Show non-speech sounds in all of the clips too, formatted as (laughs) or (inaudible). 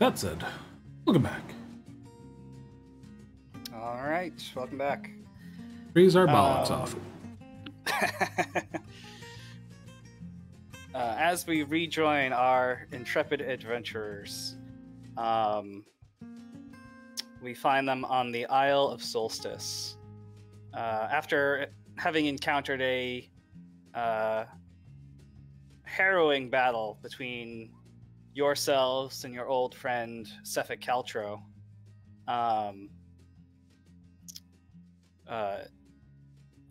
That said, welcome back. All right, welcome back. Freeze our bollocks Um, off. (laughs) uh, as we rejoin our intrepid adventurers, um, we find them on the Isle of Solstice. Uh, after having encountered a uh, harrowing battle between yourselves and your old friend Sephek Kaltro, um, uh,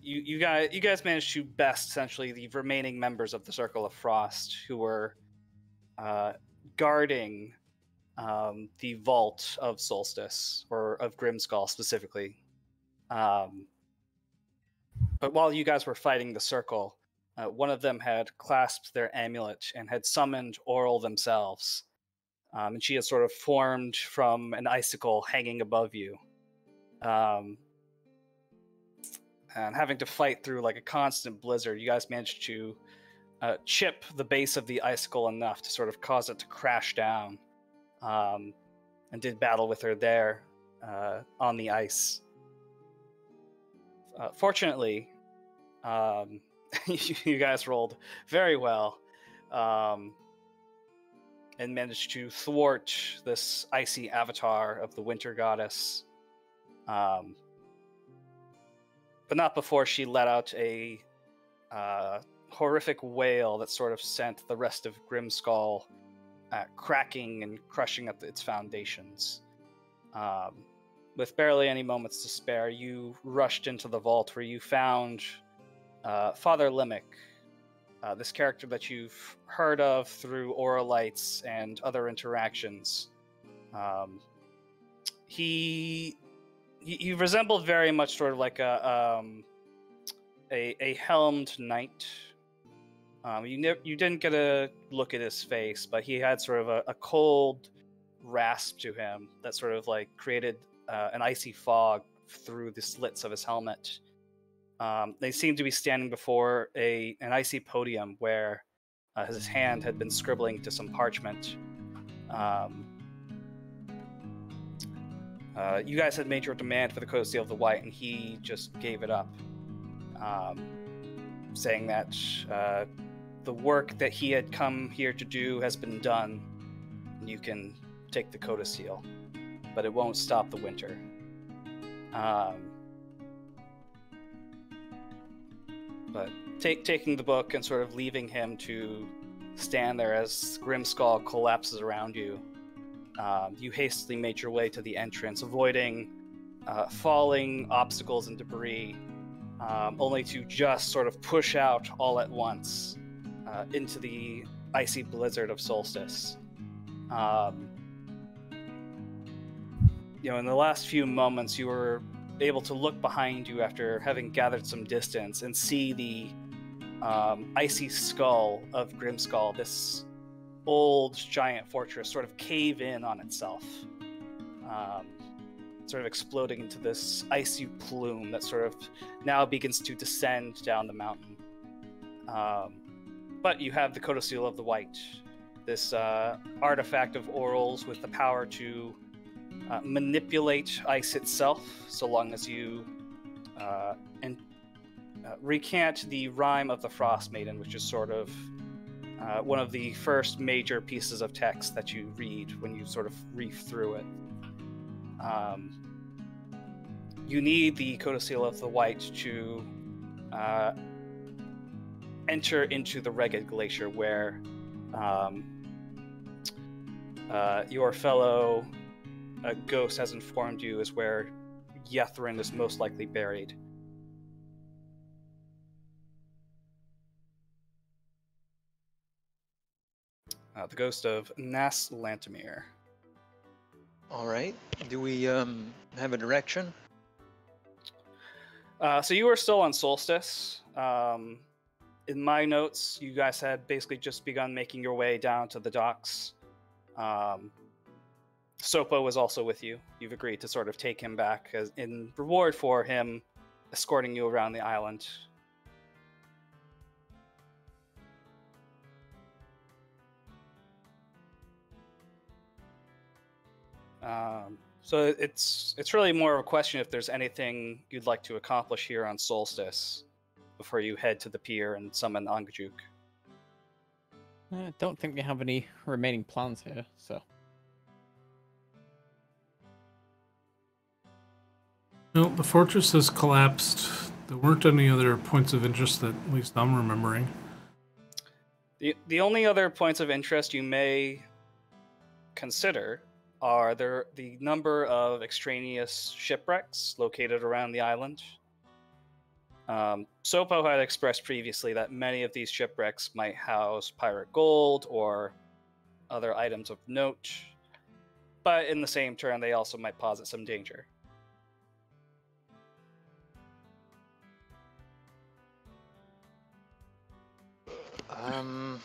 you you guys you guys managed to best essentially the remaining members of the Circle of Frost who were uh, guarding um, the vault of Solstice or of Grimskull specifically. Um, but while you guys were fighting the Circle, uh, one of them had clasped their amulet and had summoned Auril themselves, um, and she had sort of formed from an icicle hanging above you. Um, and having to fight through like a constant blizzard, you guys managed to uh, chip the base of the icicle enough to sort of cause it to crash down, um, and did battle with her there uh, on the ice. Uh, fortunately, um, (laughs) you guys rolled very well, um, and managed to thwart this icy avatar of the winter goddess. Um, but not before she let out a uh, horrific wail that sort of sent the rest of Grimskull uh, cracking and crushing at its foundations. Um, with barely any moments to spare, you rushed into the vault where you found uh, Father Limmick, uh, this character that you've heard of through Aurilites and other interactions. Um, he he, he resembled very much sort of like a um, a, a helmed knight. Um, you ne- you didn't get a look at his face, but he had sort of a, a cold rasp to him that sort of like created uh, an icy fog through the slits of his helmet. Um, they seemed to be standing before a an icy podium where uh, his hand had been scribbling to some parchment. Um, uh, you guys had made your demand for the Codicil of the White, and he just gave it up, um, saying that uh, the work that he had come here to do has been done. And you can take the Codicil, but it won't stop the winter. Um, but take, taking the book and sort of leaving him to stand there as Grimskull collapses around you um, you hastily made your way to the entrance, avoiding uh, falling obstacles and debris, um, only to just sort of push out all at once uh, into the icy blizzard of solstice. Um, you know, in the last few moments, you were able to look behind you after having gathered some distance and see the um, icy skull of Grimskull, this old giant fortress sort of cave in on itself, um, sort of exploding into this icy plume that sort of now begins to descend down the mountain. Um, but you have the Codicil of the White, this uh, artifact of Auril's with the power to uh, manipulate ice itself, so long as you uh, and uh, recant the rhyme of the Frost Maiden, which is sort of uh, one of the first major pieces of text that you read when you sort of reef through it. Um, you need the Codicil of the White to uh, enter into the Reghed Glacier, where um, uh, your fellow uh, ghost has informed you is where Ythryn is most likely buried. uh, the ghost of Nass Lantomir. All right. Do we um have a direction? Uh, so you were still on Solstice. Um, in my notes, you guys had basically just begun making your way down to the docks. Um, Sopo is also with you. You've agreed to sort of take him back as in reward for him escorting you around the island. Um, so it's it's really more of a question if there's anything you'd like to accomplish here on Solstice before you head to the pier and summon Angajuk. I don't think we have any remaining plans here, so. No, the fortress has collapsed. There weren't any other points of interest that at least I'm remembering. The the only other points of interest you may consider are there the number of extraneous shipwrecks located around the island. Um, Sopo had expressed previously that many of these shipwrecks might house pirate gold or other items of note, but in the same turn, they also might posit some danger. Um,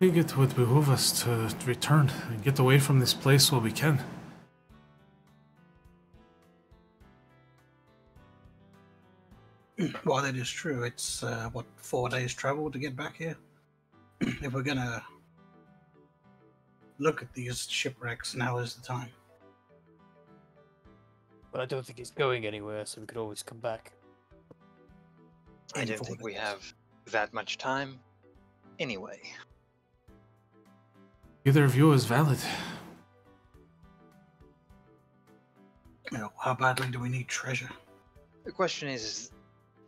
I think it would behoove us to return and get away from this place while we can. Well, that is true. It's uh, what four days travel to get back here. (clears throat) if we're gonna look at these shipwrecks, now is the time. But I don't think it's going anywhere, so we could always come back. I don't four think we have that much time. Anyway, Either view is valid. You know, how badly do we need treasure? the question is, is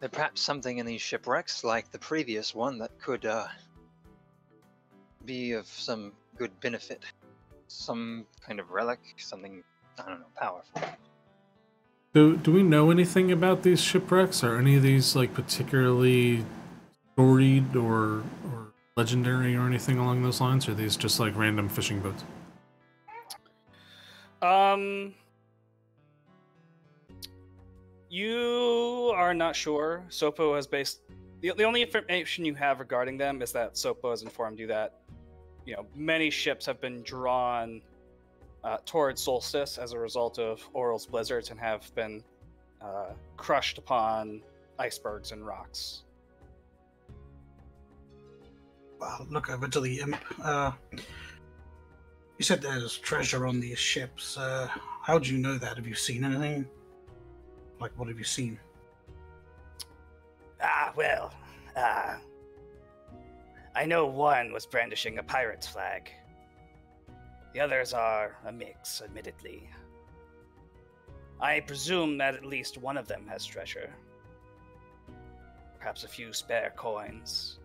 there perhaps something in these shipwrecks, like the previous one, that could uh, be of some good benefit? Some kind of relic, something, I don't know, powerful. Do do we know anything about these shipwrecks? Are any of these like particularly storied or or legendary or anything along those lines? Or are these just like random fishing boats? Um, you are not sure. Sopo has based the, the only information you have regarding them is that Sopo has informed you that you know many ships have been drawn uh, towards Solstice as a result of Auril's blizzards and have been uh, crushed upon icebergs and rocks. Well, look over to the imp. Uh, you said there's treasure on these ships. Uh, how do you know that? Have you seen anything? Like, what have you seen? Ah, well, uh, I know one was brandishing a pirate's flag. The others are a mix, admittedly. I presume that at least one of them has treasure. Perhaps a few spare coins.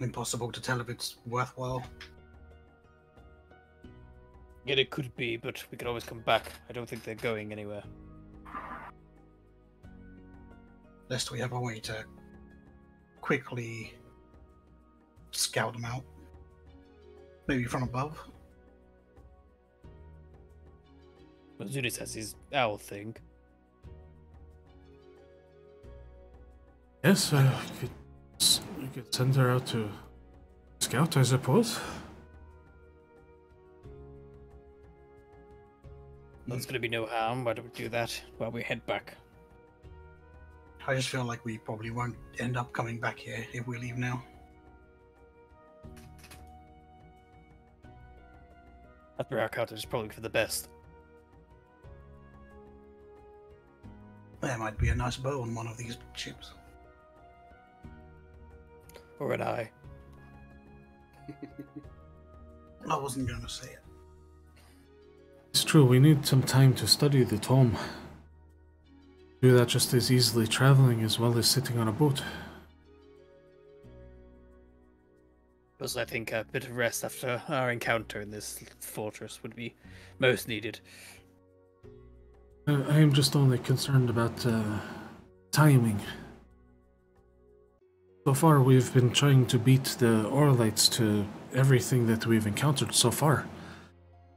Impossible to tell if it's worthwhile. Yeah, it could be, but we could always come back. I don't think they're going anywhere. Lest we have a way to quickly scout them out. Maybe from above. Well, Zudis has his owl thing. Yes, uh, we could s- we could send her out to scout, I suppose. There's gonna be no harm. Why don't we do that while we head back? I just feel like we probably won't end up coming back here if we leave now. That Barracuda is probably for the best. There might be a nice bow on one of these ships. Or an eye. I wasn't going to say it. It's true, we need some time to study the tome. Do that just as easily traveling as well as sitting on a boat. Plus, I think a bit of rest after our encounter in this fortress would be most needed. Uh, I am just only concerned about uh, timing. So far, we've been trying to beat the Aurilites to everything that we've encountered so far.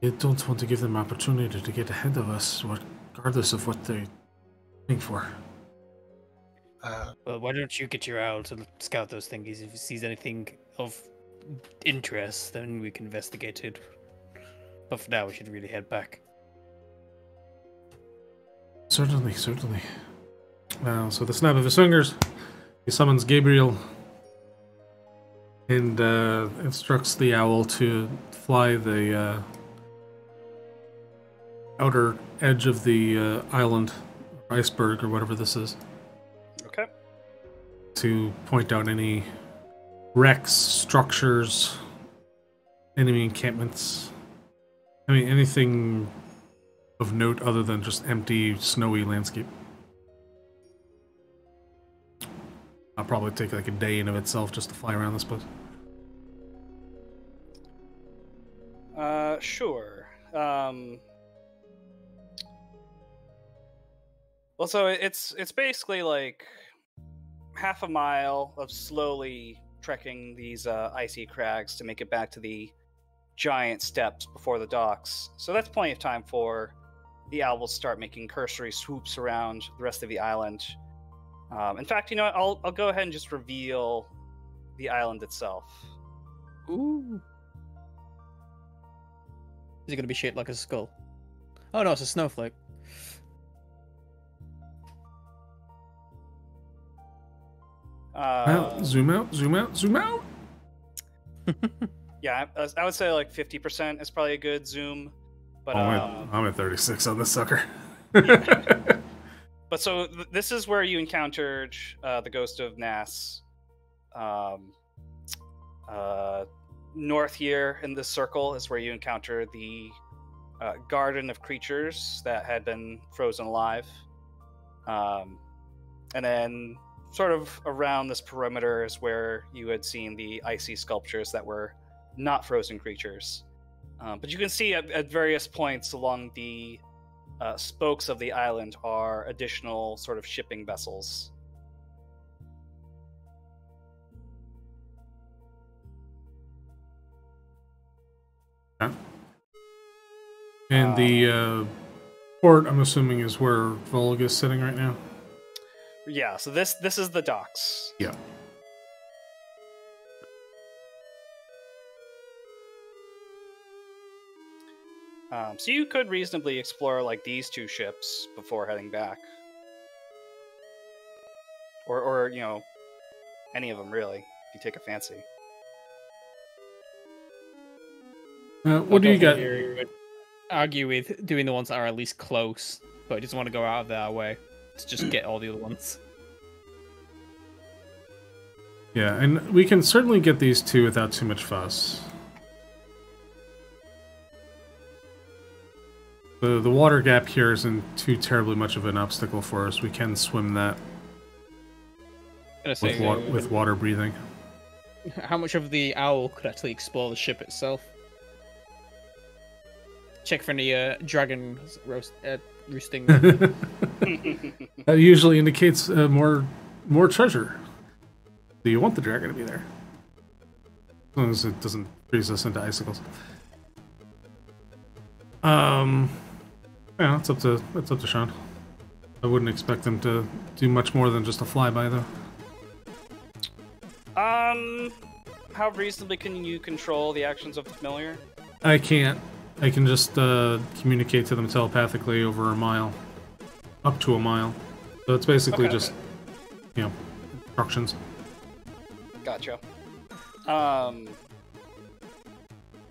I don't want to give them opportunity to get ahead of us, regardless of what they're aiming for. Uh, Well, why don't you get your owl to scout those thingies? If he sees anything of interest, then we can investigate it. But for now, we should really head back. Certainly, certainly. Well, so the snap of his fingers, he summons Gabriel. and uh, instructs the owl to fly the uh, outer edge of the uh, island, iceberg, or whatever this is, Okay. to point out any wrecks, structures, enemy encampments. I mean, anything of note other than just empty, snowy landscape. I'll probably take like a day in of itself just to fly around this place. Uh, sure. Um, well, so it's it's basically like half a mile of slowly trekking these uh, icy crags to make it back to the giant steps before the docks. So that's plenty of time for the owl to start making cursory swoops around the rest of the island. Um, in fact, you know, what, I'll I'll go ahead and just reveal the island itself. Ooh. Is it gonna be shaped like a skull? Oh no, it's a snowflake. Uh, Well, zoom out, zoom out, zoom out. (laughs) Yeah, I, I would say like 50% is probably a good zoom. But oh, I'm, um, at, I'm at 36 on this sucker. (laughs) (laughs) but so th- this is where you encountered uh, the ghost of Nass. Um, uh, north here in this circle is where you encounter the uh, garden of creatures that had been frozen alive. Um, and then sort of around this perimeter is where you had seen the icy sculptures that were not frozen creatures. Um, but you can see at, at various points along the uh, spokes of the island are additional sort of shipping vessels. and the uh, port, I'm assuming, is where Volga is sitting right now. Yeah, so this this is the docks. Yeah. Um, so you could reasonably explore like these two ships before heading back, or or you know, any of them really, if you take a fancy. Uh, what do you got? Here, would argue with doing the ones that are at least close, but doesn't want to go out of their way to just get all the other ones. Yeah, and we can certainly get these two without too much fuss. The the water gap here isn't too terribly much of an obstacle for us. We can swim that with wa- uh, with water breathing. how much of the owl could actually explore the ship itself? Check for any uh, dragon roast, uh, roosting. (laughs) that usually indicates uh, more more treasure. Do you want the dragon to be there? As long as it doesn't freeze us into icicles. Um, yeah, it's up to it's up to Sean. I wouldn't expect him to do much more than just a flyby, though. Um, how reasonably can you control the actions of the familiar? I can't. I can just uh, communicate to them telepathically over a mile, up to a mile. So it's basically Okay. just, you know, instructions. Gotcha. Um.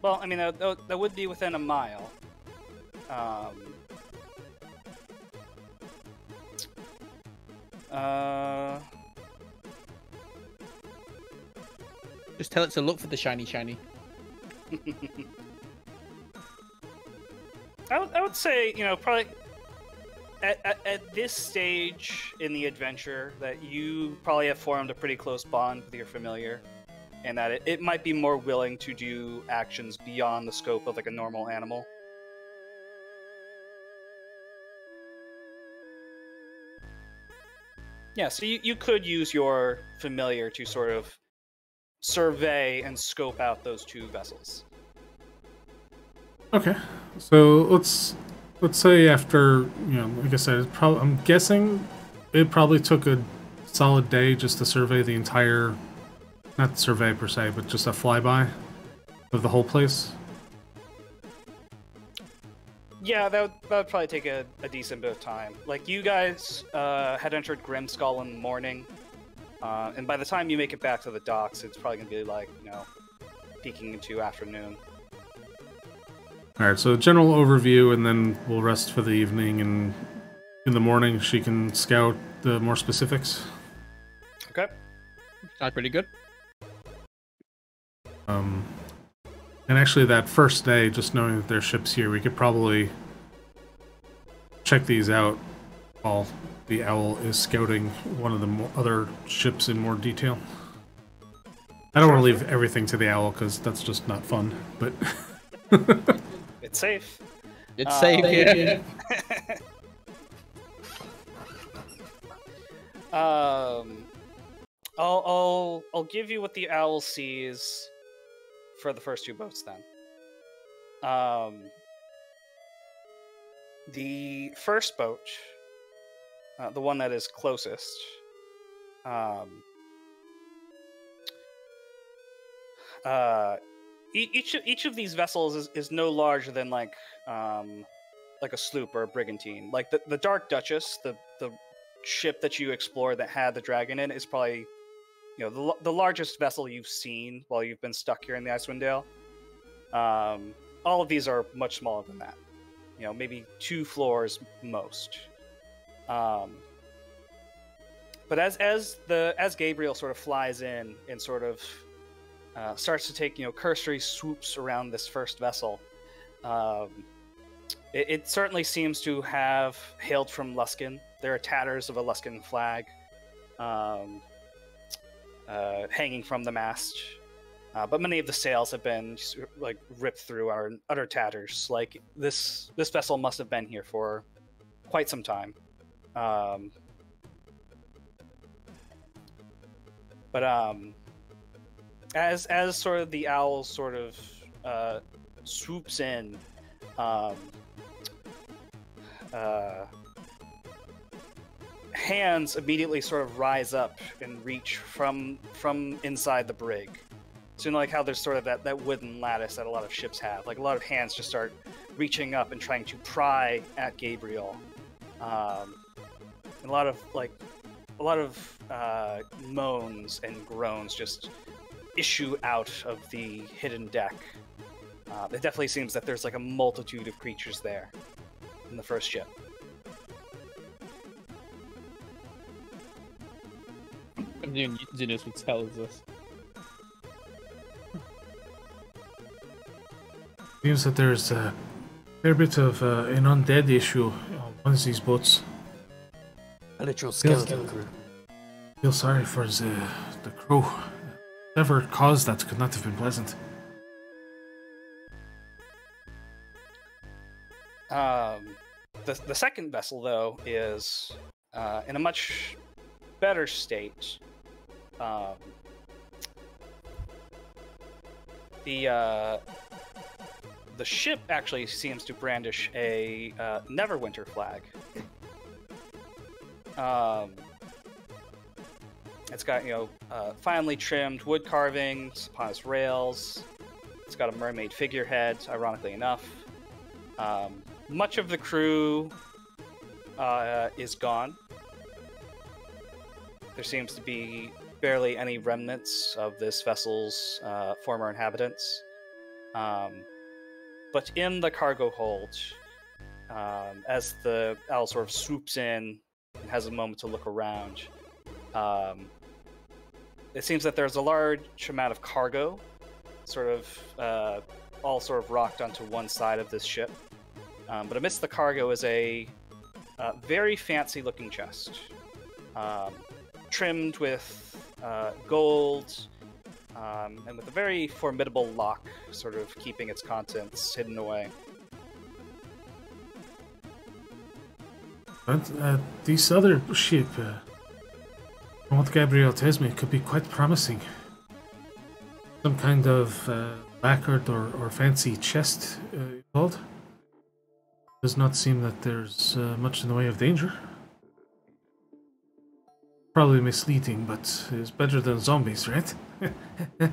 Well, I mean, that, that- that would be within a mile. Um. Uh. just tell it to look for the shiny, shiny. I would, I would say, you know, probably at, at, at this stage in the adventure, that you probably have formed a pretty close bond with your familiar, and that it, it might be more willing to do actions beyond the scope of like a normal animal. Yeah, so you, you could use your familiar to sort of survey and scope out those two vessels. Okay, so let's let's say after you know, like I said, it's prob- I'm guessing it probably took a solid day just to survey the entire, not survey per se, but just a flyby of the whole place. Yeah, that would, that would probably take a, a decent bit of time. Like, you guys uh, had entered Grimskull in the morning, Uh, and by the time you make it back to the docks, it's probably gonna be like you know, peeking into afternoon. All right, so general overview, and then we'll rest for the evening, and in the morning she can scout the more specifics. Okay. Sounds pretty good. Um, and actually, that first day, just knowing that there's ships here, we could probably check these out while the owl is scouting one of the mo- other ships in more detail. I don't want to leave everything to the owl because that's just not fun. But (laughs) It's safe. It's Uh, safe here. (laughs) Um, I'll I'll I'll give you what the owl sees for the first two boats then. Um, the first boat, uh, the one that is closest, um, uh, each each of these vessels is, is no larger than like um like a sloop or a brigantine. Like the, the Dark Duchess, the the ship that you explored that had the dragon in is probably you know the, the largest vessel you've seen while you've been stuck here in the Icewind Dale. Um, all of these are much smaller than that. You know, maybe two floors most. Um, but as as the as Gabriel sort of flies in and sort of uh, starts to take you know cursory swoops around this first vessel, um, it, it certainly seems to have hailed from Luskan. There are tatters of a Luskan flag um, uh, hanging from the mast, uh, but many of the sails have been just, like ripped through our utter tatters. Like this, this vessel must have been here for quite some time. Um, but um, as as sort of the owl sort of uh, swoops in, um, uh, hands immediately sort of rise up and reach from from inside the brig. So you know, like how there's sort of that, that wooden lattice that a lot of ships have. Like a lot of hands just start reaching up and trying to pry at Gabriel. Um, a lot of like a lot of uh, moans and groans just issue out of the hidden deck. Uh, it definitely seems that there's like a multitude of creatures there in the first ship. Zinus would tell us this. seems that there's a fair bit of uh, an undead issue on one of these boats. A literal skeleton crew. Feel sorry for the the crew. Whatever caused that could not have been pleasant. Um, the, the second vessel, though, is uh, in a much better state. Um, the uh, the ship actually seems to brandish a uh, Neverwinter flag. Um, it's got you know uh, finely trimmed wood carvings upon its rails. It's got a mermaid figurehead, ironically enough. Um, much of the crew uh, is gone. There seems to be barely any remnants of this vessel's uh, former inhabitants. Um, but in the cargo hold, um, as the owl sort of swoops in and has a moment to look around, um, it seems that there's a large amount of cargo, sort of uh, all sort of rocked onto one side of this ship. Um, but amidst the cargo is a uh, very fancy looking chest, um, trimmed with uh, gold um, and with a very formidable lock, sort of keeping its contents hidden away. But uh, this other ship, uh, from what Gabriel tells me, could be quite promising. Some kind of uh, lacquered or, or fancy chest uh, involved. Does not seem that there's uh, much in the way of danger. Probably misleading, but it's better than zombies, right? (laughs)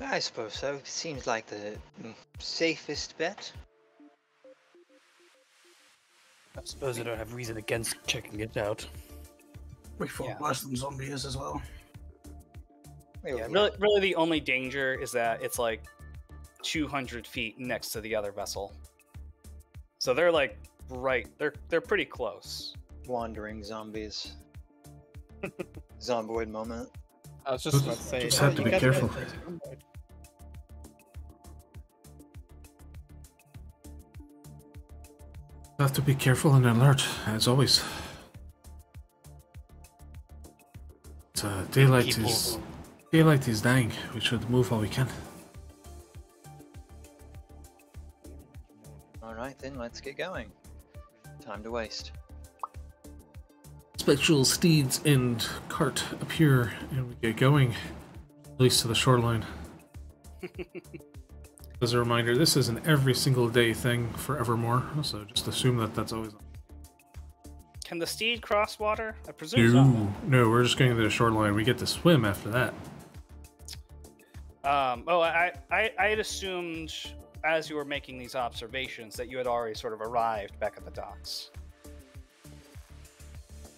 I suppose so. It seems like the safest bet. I suppose I don't have reason against checking it out. We fought Yeah. worse than zombies as well. Yeah, really, really, the only danger is that it's like 200 feet next to the other vessel. So they're like right, they're they're pretty close. wandering zombies. Zomboid moment. I was just Just- about to say. just uh, have to be careful. better take it on. Have to be careful and alert, as always. But, uh, daylight People- is daylight is dying. We should move while we can. Alright then, let's get going. Time to waste. Spectral steeds and cart appear, and we get going, at least to the shoreline. (laughs) As a reminder, this is an every single day thing forevermore, so just assume that that's always. Can the steed cross water? I presume so. No, no, we're just going to the shoreline. We get to swim after that. Um, oh, I, I, I had assumed as you were making these observations that you had already sort of arrived back at the docks.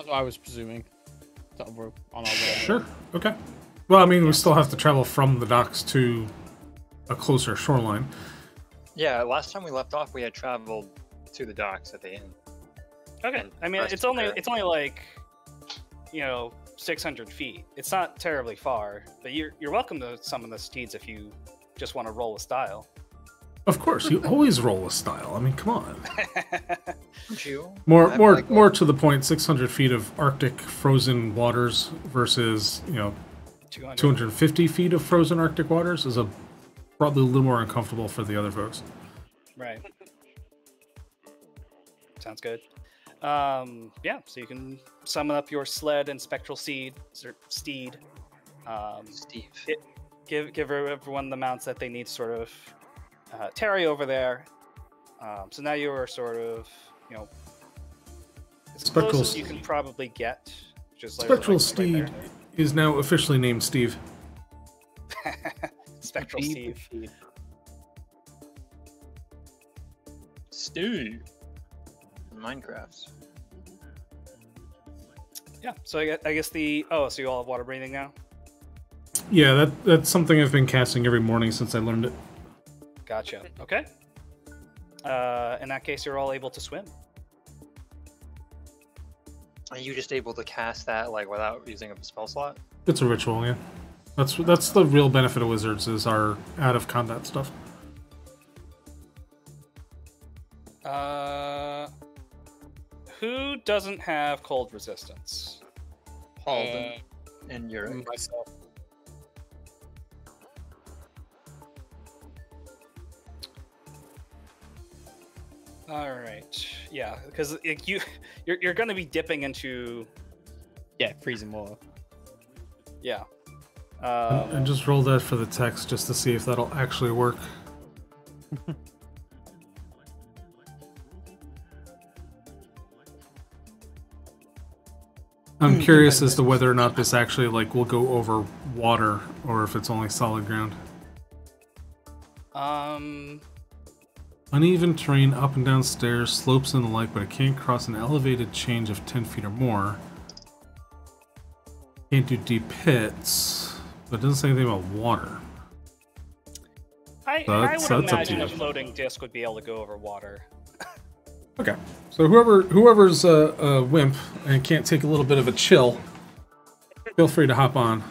That's what I was presuming. That we're on our way. Sure. Okay. Well, I mean, we still have to travel from the docks to a closer shoreline. Yeah, last time we left off, we had traveled to the docks at the end. Okay. I mean, it's only it's only like, you know, 600 feet. It's not terribly far, but you're you're welcome to summon the steeds if you just want to roll a style. Of course, you always roll a style. I mean, come on. More, more, like more to the point. Six hundred feet of Arctic frozen waters versus you know two hundred fifty feet of frozen Arctic waters is a probably a little more uncomfortable for the other folks. Right. Sounds good. Um, yeah, so you can summon up your sled and spectral seed, or steed. Um, Steve. give give everyone the mounts that they need sort of uh, tarry over there. Um, so now you are sort of, you know, as Spectral close as you can probably get. Which is like, Spectral like steed is now officially named Steve. (laughs) Spectral Steve. Steve. Steve. Minecraft. Yeah. So I guess, I guess the oh, so you all have water breathing now. Yeah, that that's something I've been casting every morning since I learned it. Gotcha. Okay. Uh, in that case, you're all able to swim. Are you just able to cast that like without using a spell slot? It's a ritual, yeah. That's that's the real benefit of wizards is our out of combat stuff. Uh, who doesn't have cold resistance? Halden and Yurik. Uh, myself. All right. Yeah, because you (laughs) you're, you're going to be dipping into Yeah, freezing water. yeah. And, Um, and just roll that for the text just to see if that'll actually work. (laughs) I'm curious as to (laughs) whether or not this actually like will go over water or if it's only solid ground. um Uneven terrain up and down stairs, slopes and the like, but it can't cross an elevated change of 10 feet or more. Can't do deep pits, but it doesn't say anything about water. I, I would that's imagine a floating disc would be able to go over water. Okay. So whoever whoever's a, a wimp and can't take a little bit of a chill, feel free to hop on.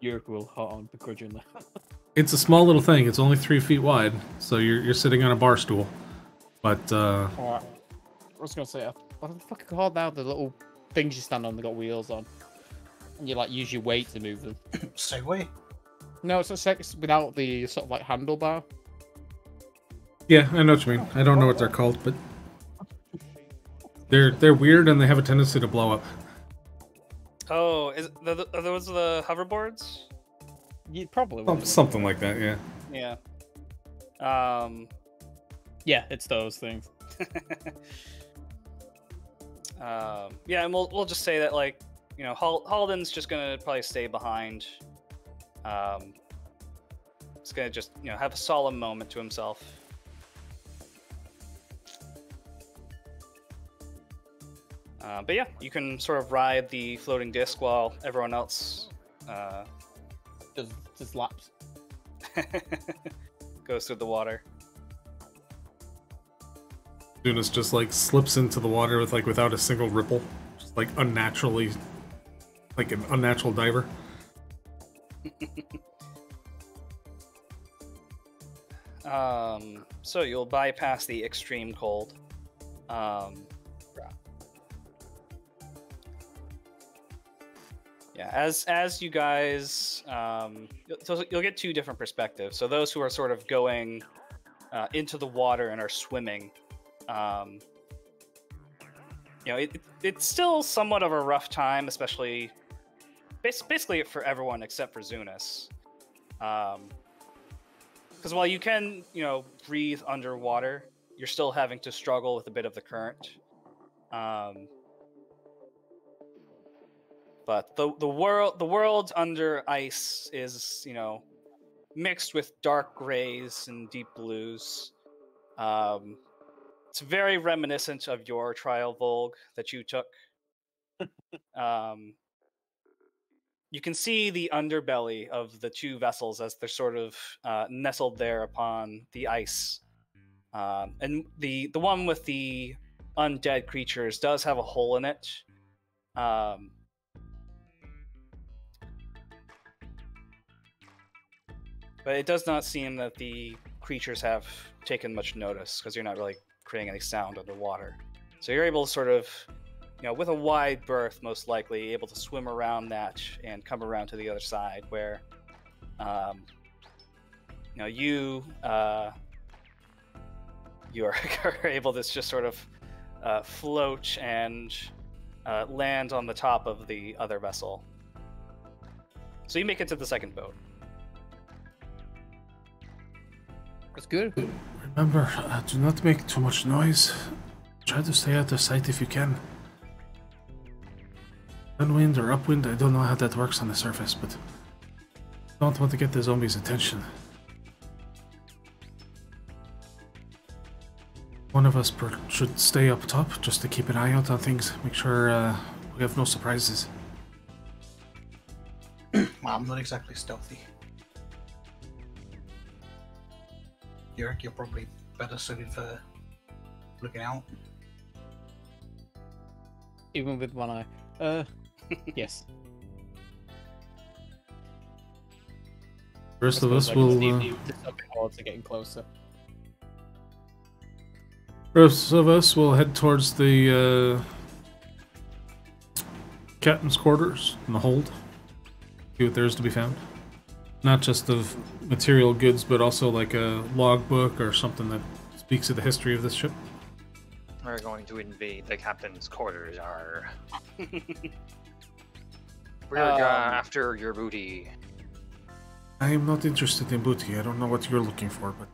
Yurik will hot on begrudgingly. (laughs) It's a small little thing. It's only three feet wide, so you're you're sitting on a bar stool. But uh, Alright. I was gonna say, uh, what the fuck are called now? The little things you stand on, they got wheels on. And you like use your weight to move them. (clears throat) Segway. No, it's a sex without the sort of like handlebar. yeah, I know what you mean. I don't know what they're called, but they're they're weird and they have a tendency to blow up. Oh, is the, the, are those the hoverboards? You probably will. Something like that. Yeah. Yeah. Um. Yeah, it's those things. (laughs) um, yeah, and we'll we'll just say that like you know Hal- Halden's just gonna probably stay behind. Um, he's gonna just you know have a solemn moment to himself. Uh, but yeah, you can sort of ride the floating disc while everyone else uh, Just, just laps. (laughs) goes through the water. Dunas just like slips into the water with like without a single ripple, just like unnaturally, like an unnatural diver. (laughs) Um, so you'll bypass the extreme cold. Um, yeah, as as you guys, um, you'll- so you'll get two different perspectives. So those who are sort of going uh, into the water and are swimming, um, you know, it, it- it's still somewhat of a rough time, especially basically for everyone except for Zunis. Um, because while you can, you know, breathe underwater, you're still having to struggle with a bit of the current. Um, but the the world the world under ice is, you know, mixed with dark grays and deep blues. Um, it's very reminiscent of your trial Volg that you took. (laughs) um, you can see the underbelly of the two vessels as they're sort of uh, nestled there upon the ice. Um, and the the one with the undead creatures does have a hole in it. Um, but it does not seem that the creatures have taken much notice because you're not really creating any sound underwater. So you're able to sort of you know, with a wide berth, most likely able to swim around that and come around to the other side, where, um, you know, you uh, you are, (laughs) able to just sort of uh, float and uh, land on the top of the other vessel. So you make it to the second boat. That's good. Remember, uh, do not make too much noise. Try to stay out of sight if you can. Downwind or upwind, I don't know how that works on the surface, but don't want to get the zombies' attention. One of us per- should stay up top just to keep an eye out on things. Make sure uh, we have no surprises. (clears throat) Well, I'm not exactly stealthy. Yurik, you're probably better suited for looking out. Even with one eye. Uh, (laughs) yes. Rest of us suppose I can see will. Uh, the- the zombie are getting closer. rest of us will head towards the uh, captain's quarters in the hold. See what there is to be found. Not just of material goods, but also like a logbook or something that speaks of the history of this ship. We're going to invade the captain's quarters. Are (laughs) we're uh, Um, after your booty. I am not interested in booty. I don't know what you're looking for, but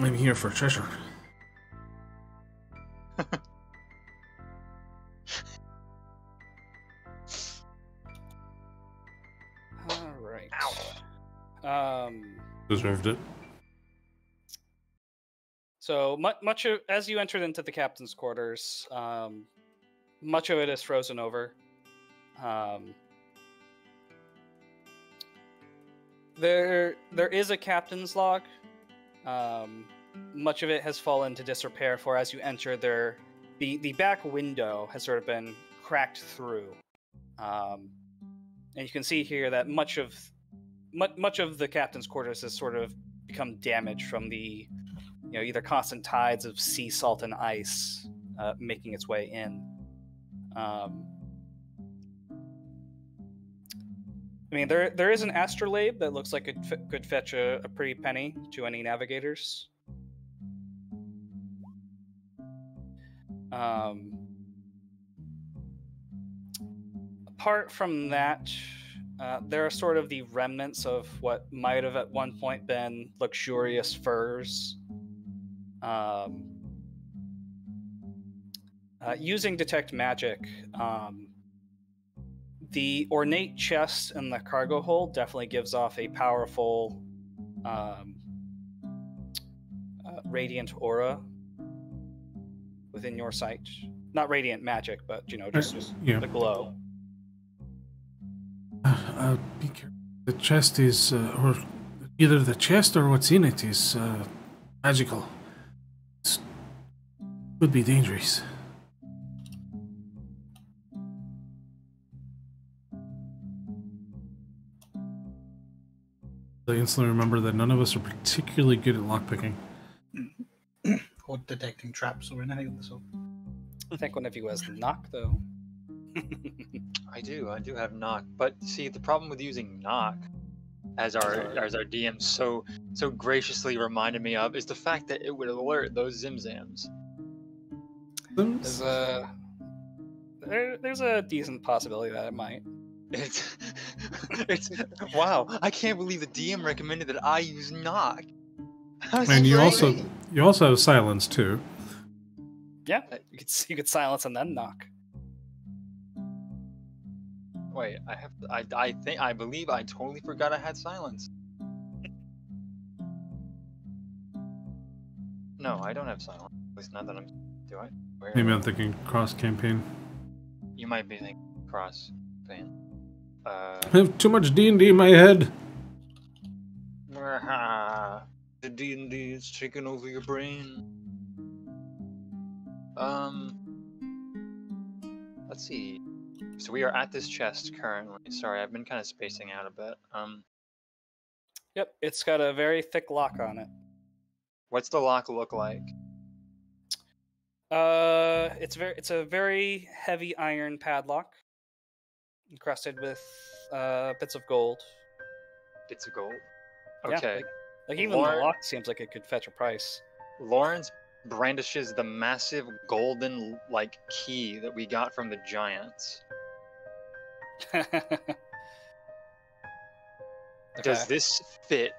I'm here for treasure. (laughs) Um. Deserved it. So much, much of as you entered into the captain's quarters, um, much of it is frozen over. Um, there, there is a captain's log. Um, much of it has fallen to disrepair. For as you enter, there, the the back window has sort of been cracked through, um, and you can see here that much of much, much of the captain's quarters has sort of become damaged from the you know either constant tides of sea salt and ice uh, making its way in. Um, I mean, there there is an astrolabe that looks like it f- could fetch a, a pretty penny to any navigators. Um, apart from that, uh, there are sort of the remnants of what might have at one point been luxurious furs. Um, uh, using detect magic, um, the ornate chest in the cargo hold definitely gives off a powerful um, uh, radiant aura. within your sight. Not radiant magic, but you know, just, just yeah. the glow. Uh, uh, be careful. The chest is, uh, or either the chest or what's in it is uh, magical. It could be dangerous. I instantly remember that none of us are particularly good at lockpicking. or detecting traps or anything of the sort. I think one of you has knock though. I do, I do have knock, but see the problem with using knock, as our as our DM so so graciously reminded me of, is the fact that it would alert those Zimzams. There's a there, there's a decent possibility that it might. It's (laughs) it's wow! I can't believe the DM recommended that I use knock. That's And you also you also have silence too. Yeah, you could s- you could silence and then knock. Wait. I have I I think I believe I totally forgot I had silence. No, I don't have silence. At least not that I'm. Do I? Where? Maybe I'm thinking cross campaign. You might be thinking cross pain. Uh, I have too much D and D in my head. (laughs) the D and D is taking over your brain. Um, let's see. So we are at this chest currently. Sorry, I've been kind of spacing out a bit. Um, Yep, it's got a very thick lock on it. what's the lock look like? Uh, it's very it's a very heavy iron padlock, encrusted with uh bits of gold. Bits of gold. Yeah, Okay. like, like even Lord- the lock seems like it could fetch a price. Lawrence brandishes the massive golden like key that we got from the giants. (laughs) Does Okay. this fit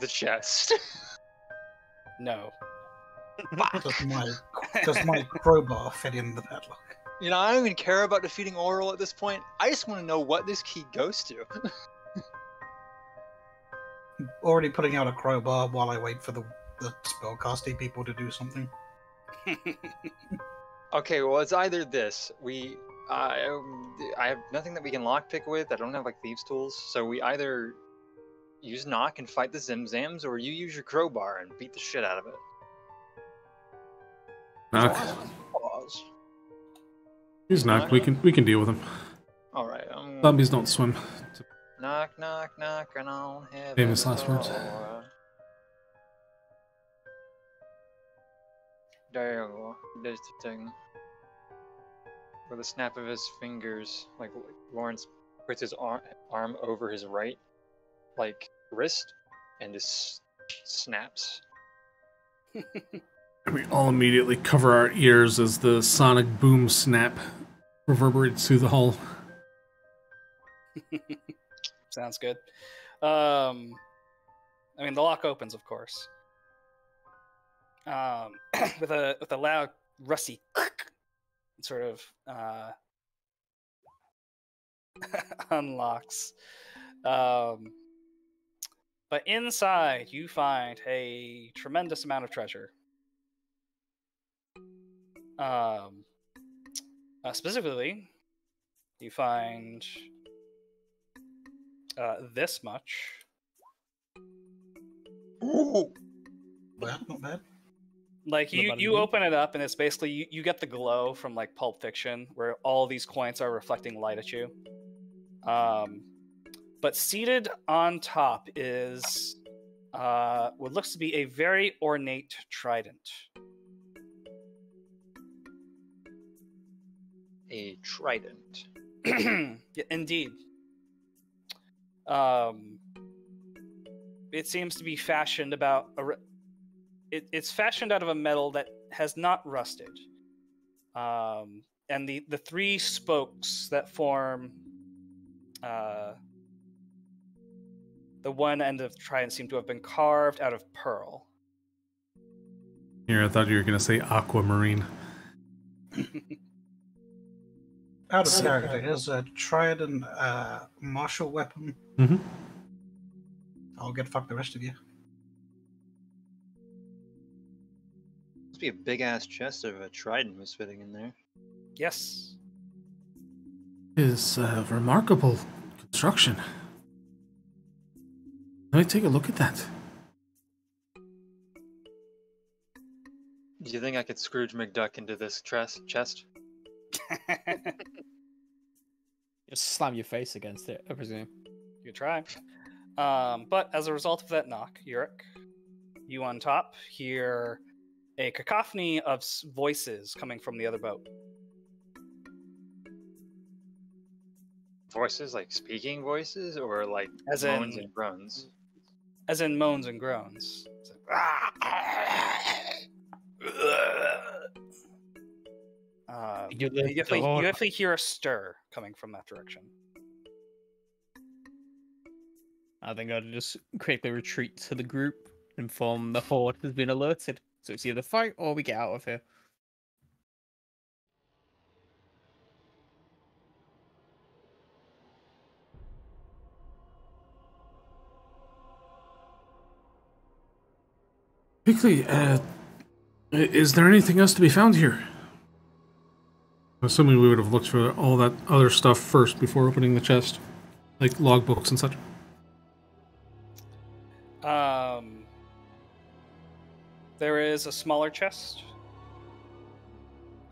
the chest? (laughs) no. Does my (laughs) does my crowbar fit in the padlock? You know, I don't even care about defeating Auril at this point. I just want to know what this key goes to. Already putting out a crowbar while I wait for the the spellcasting people to do something. okay, well, it's either this. We, uh, um, I have nothing that we can lockpick with. I don't have like thieves' tools, so we either use knock and fight the Zimzams, or you use your crowbar and beat the shit out of it. Knock. Pause. He's knock. We can we can deal with him. All right. Um, Zombies don't swim. knock, knock, knocking on heaven's Famous last words. door. There you go. There's the thing. With a snap of his fingers, like Lawrence puts his arm, arm over his right, like wrist, and just snaps. (laughs) We all immediately cover our ears as the sonic boom snap reverberates through the hall. (laughs) Sounds good. Um, I mean, the lock opens, of course. Um, (clears throat) with a with a loud rusty (laughs) click, it sort of uh, (laughs) unlocks. Um, but inside, you find a tremendous amount of treasure. Um, uh, specifically, you find uh, this much. Ooh! Well, not bad. Like you, you you? open it up and it's basically you, you get the glow from like Pulp Fiction, where all these coins are reflecting light at you. Um, but seated on top is uh, what looks to be a very ornate trident. A trident. (clears throat) Yeah, Indeed. Um, it seems to be fashioned about a. re- It, it's fashioned out of a metal that has not rusted. Um, and the the three spokes that form. Uh, the one end of the trident seem to have been carved out of pearl. Here, I thought you were going to say aquamarine. (laughs) Out of character, is a trident uh, martial weapon. Mhm. I'll get fuck the rest of you. Be a big ass chest of a trident was fitting in there. Yes. Is a remarkable construction. Let me take a look at that. Do you think I could Scrooge McDuck into this tres- chest? (laughs) Just slam your face against it, I presume. You try. Um, but as a result of that knock, Yurik, you on top hear a cacophony of voices coming from the other boat. Voices like speaking voices or like As moans in- and groans? as in moans and groans. Like, uh, You you, definitely, you definitely hear a stir coming from that direction. I think I'll just quickly retreat to the group, inform the horde has been alerted. So it's either fight or we get out of here. Quickly, uh, is there anything else to be found here? Assuming we would have looked for all that other stuff first before opening the chest, like logbooks and such. Um, there is a smaller chest.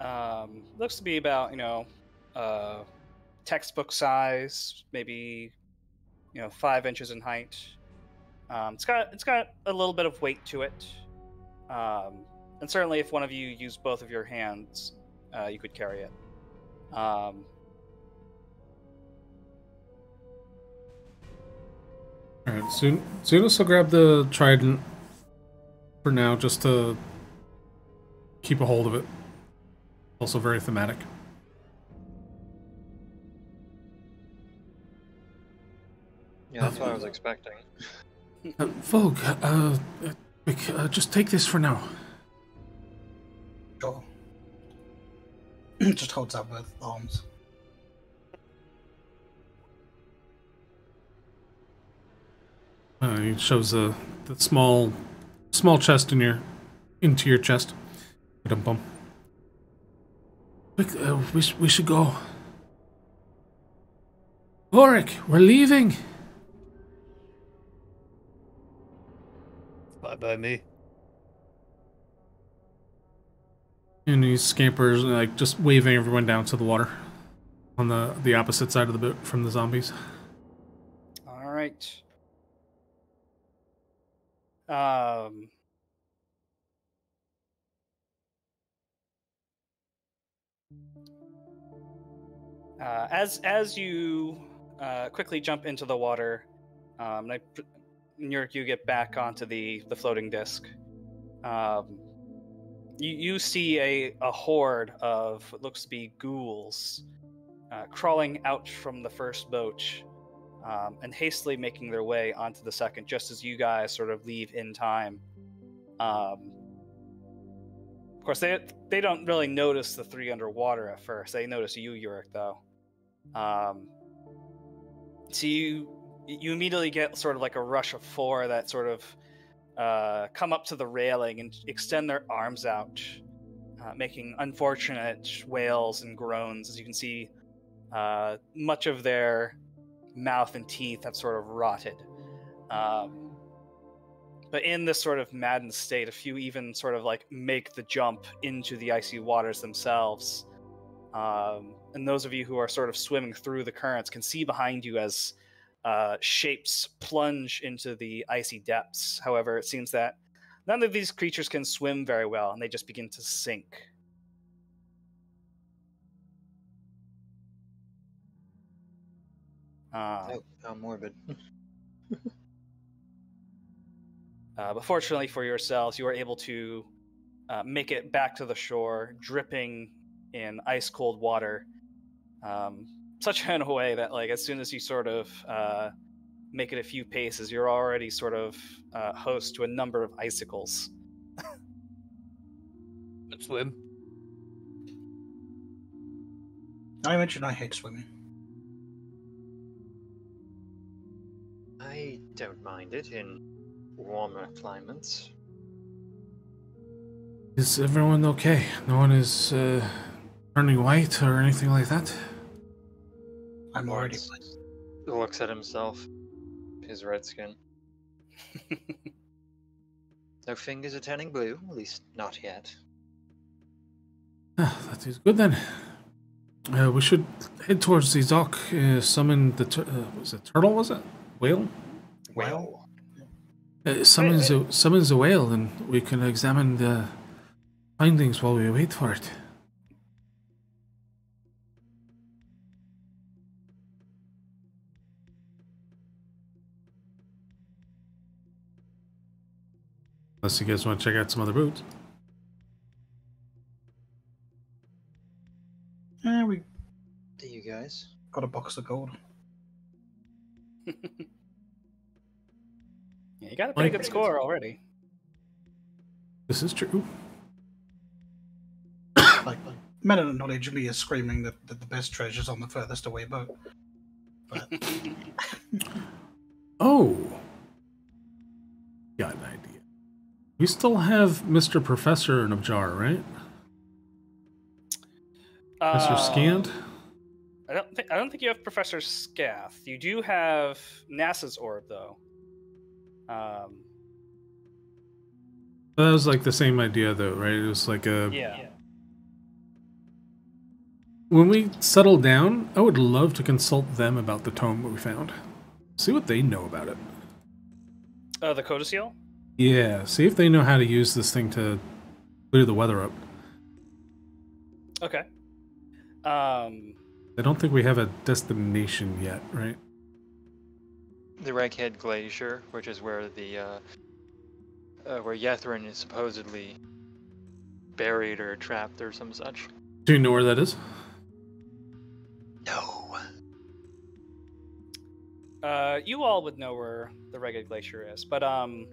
Um, looks to be about you know, uh, textbook size, maybe you know five inches in height. Um, it's got it's got a little bit of weight to it, um, and certainly if one of you used both of your hands, uh, you could carry it. Um, Alright, soon Zunus will grab the trident for now just to keep a hold of it. Also very thematic. Yeah, that's what I was expecting. Uh, Vogue, uh, uh, uh, just take this for now. Sure. (clears throat) Just holds up both arms. Uh, he shows the the small small chest in your into your chest. Dum bum. Quick, uh, we we should go. Vorik, we're leaving. Bye bye me. And he scampers, like just waving everyone down to the water, on the the opposite side of the boat from the zombies. All right. Um. Uh, as as you uh, quickly jump into the water, um, and you get back onto the the floating disc. Um, you you see a a horde of what looks to be ghouls uh, crawling out from the first boat um, and hastily making their way onto the second, just as you guys sort of leave in time. Um, of course, they they don't really notice the three underwater at first. They notice you, Yurik, though. Um, so you you immediately get sort of like a rush of four that sort of uh, come up to the railing and extend their arms out, uh, making unfortunate wails and groans. As you can see, uh, much of their mouth and teeth have sort of rotted. Um, but in this sort of maddened state, a few even sort of like make the jump into the icy waters themselves. Um, and those of you who are sort of swimming through the currents can see behind you as uh, shapes plunge into the icy depths. However, it seems that none of these creatures can swim very well, and they just begin to sink. Um, Oh, how morbid. (laughs) Uh, but fortunately for yourselves, you are able to uh, make it back to the shore, dripping in ice cold water. Um, such in a way that, like, as soon as you sort of uh, make it a few paces, you're already sort of uh, host to a number of icicles. Let's swim. I mentioned I hate swimming. Don't mind it in warmer climates. Is everyone okay? No one is uh, turning white or anything like that? I'm already. Lawrence looks at himself, his red skin. (laughs) No fingers are turning blue, at least not yet. Ah, that is good then. Uh, we should head towards the dock. Uh, summon the tur- uh, was it turtle? Was it whale? Well, Uh, summons a, summons a whale, and we can examine the findings while we wait for it. Unless you guys want to check out some other boots. yeah, we Do you guys? got a box of gold. (laughs) Yeah, you got a pretty Like- good score already. This is true. Like, like meta knowledge me is screaming that, that the best treasure's on the furthest away boat. But (laughs) Oh. Got an idea. We still have Mr. Professor in a jar, right? Professor Uh, Scant? I don't think I don't think you have Professor Scath. You do have Nass's orb though. Um, That was like the same idea, though, right? It was like a. yeah. When we settle down, I would love to consult them about the tome we found. See what they know about it. Uh, the Codicil? Yeah, see if they know how to use this thing to clear the weather up. Okay. Um, I don't think we have a destination yet, right? The Reghed Glacier, which is where the uh, uh, where Ythryn is supposedly buried or trapped or some such. Do you know where that is? No. uh, you all would know where the Reghed Glacier is, but um,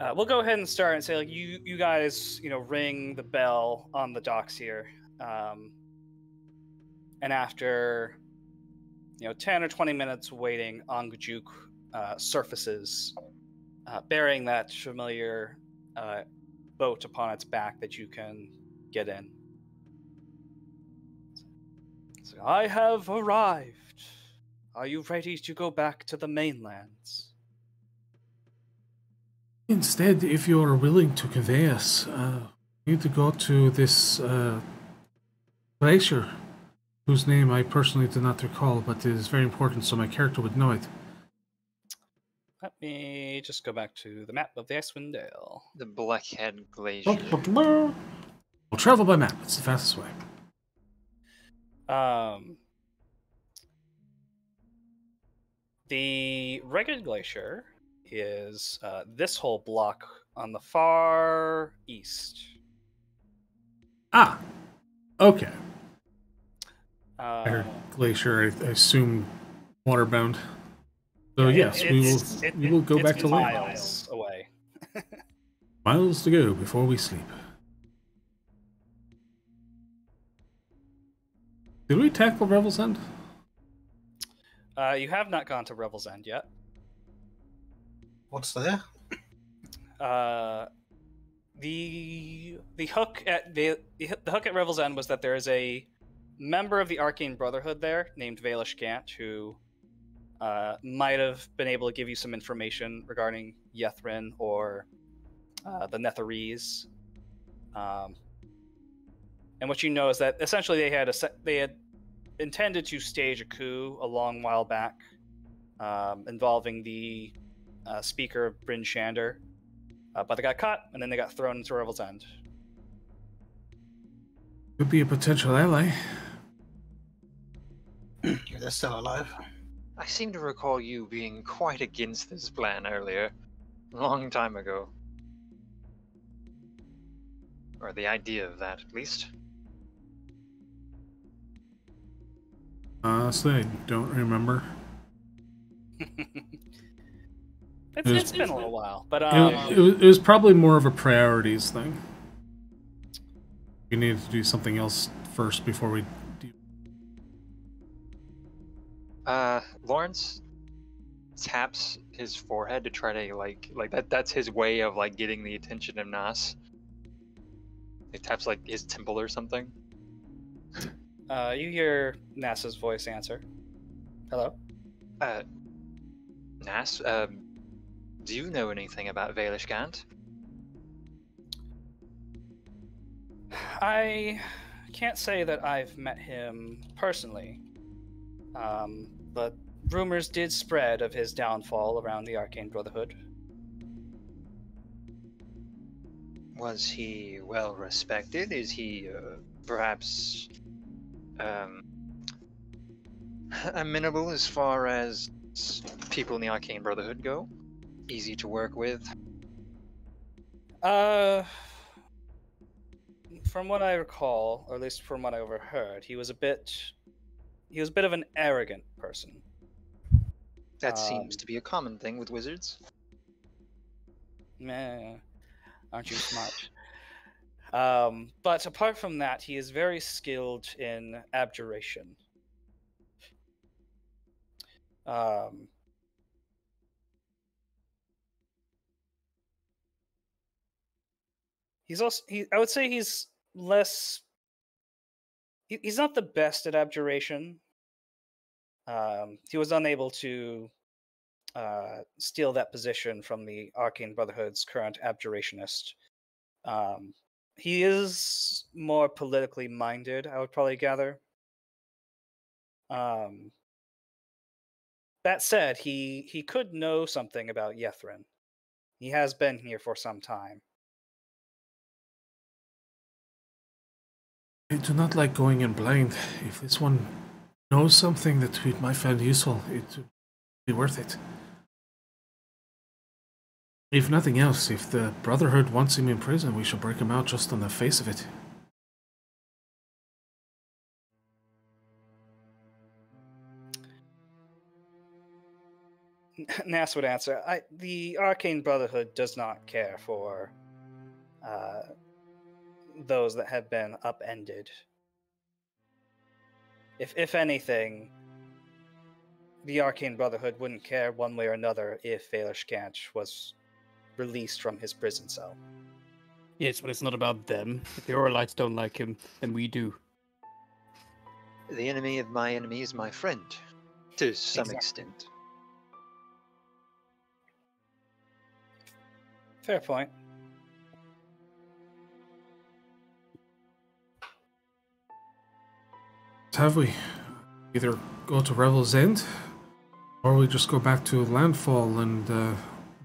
uh, we'll go ahead and start and say like you you guys you know ring the bell on the docks here, um, and after you know ten or twenty minutes waiting, Angajuk uh, surfaces, uh, bearing that familiar uh, boat upon its back that you can get in. So, I have arrived. Are you ready to go back to the mainlands? Instead, if you are willing to convey us, uh, we need to go to this uh, glacier, whose name I personally do not recall, but it is very important so my character would know it. Let me just go back to the map of the Icewind Dale. The Blackhead Glacier. We'll travel by map, it's the fastest way. Um, the Reghed Glacier is uh, this whole block on the far east. Ah! Okay. I heard Um, glacier, I, I assume waterbound. So, yeah, yes, we will, it- we will go back to land. miles away. (laughs) Miles to go before we sleep. Did we tackle Revel's End? Uh, you have not gone to Revel's End yet. what's there? Uh, the the hook at the the hook at Revel's End was that there is a member of the Arcane Brotherhood there named Vaelish Gant who uh, might have been able to give you some information regarding Ythryn or uh, the Netherese. Um, and what you know is that essentially they had a they had intended to stage a coup a long while back um, involving the uh, speaker of Bryn Shander. Uh, but they got caught, and then they got thrown into Revel's End. Could be a potential ally. If they're still alive. I seem to recall you being quite against this plan earlier. A long time ago. Or the idea of that, at least. Honestly, I don't remember. (laughs) it's, was- it's been a little while, but It, um, it, was, it was probably more of a priorities thing. We needed to do something else first before we. Uh, Lawrence taps his forehead to try to like like that. That's his way of like getting the attention of Nass. He taps like his temple or something. Uh, you hear Nass's voice answer. Hello. Uh, Nass, um, do you know anything about Vaelish Gant? I can't say that I've met him personally, um, but rumors did spread of his downfall around the Arcane Brotherhood. Was he well respected? Is he uh, perhaps um, amenable as far as people in the Arcane Brotherhood go? Easy to work with? Uh, from what I recall, or at least from what I overheard, he was a bit. He was a bit of an arrogant person. That seems Um, to be a common thing with wizards. Meh, aren't you smart? (laughs) Um, but apart from that, he is very skilled in abjuration. Um, he's also he. I would say he's less. He, he's not the best at abjuration. Um, he was unable to uh, steal that position from the Arcane Brotherhood's current abjurationist. Um, he is more politically minded, I would probably gather. Um, that said, he he could know something about Ythryn. He has been here for some time. I do not like going in blind. If this one knows something that we might find useful, it would be worth it. If nothing else, if the Brotherhood wants him in prison, we shall break him out just on the face of it. Nass would answer, I, the Arcane Brotherhood does not care for uh, those that have been upended. If, if anything, the Arcane Brotherhood wouldn't care one way or another if Vaelish Gant was released from his prison cell. Yes, but it's not about them. If the Aurilites don't like him, then we do. The enemy of my enemy is my friend, to some Exactly. extent. Fair point. Have we? Either go to Revel's End, or we just go back to Landfall and uh,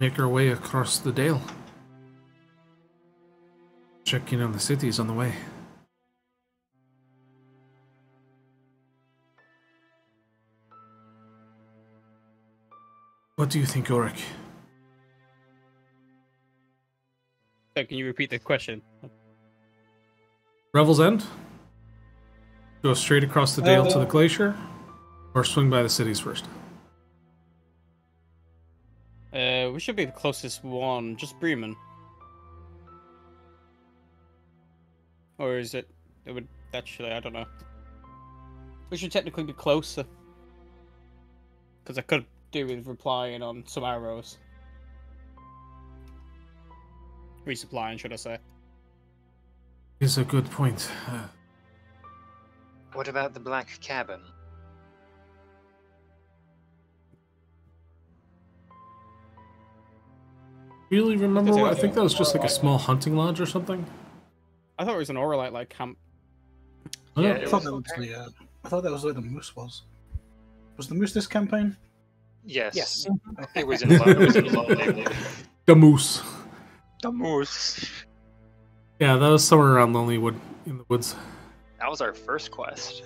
make our way across the Dale. Checking on the cities on the way. What do you think, Oric? So can you repeat the question? Revel's End? Go straight across the Dale to the glacier, or swing by the cities first? Uh, we should be the closest one, just Bremen. Or is it? It would actually, I don't know. We should technically be closer. Because I could do with replying on some arrows. Resupplying, should I say? Is a good point. What about the Black Cabin? really remember what? I think that was just like a small hunting lodge or something. I thought it was an Aurilite like camp. Oh, Yeah, I thought was that was the. Uh, I thought that was where the moose was. Was the moose this campaign? Yes. Yes. It was in London. It was in (laughs) The moose. the moose. Yeah, that was somewhere around Lonelywood in the woods. That was our first quest.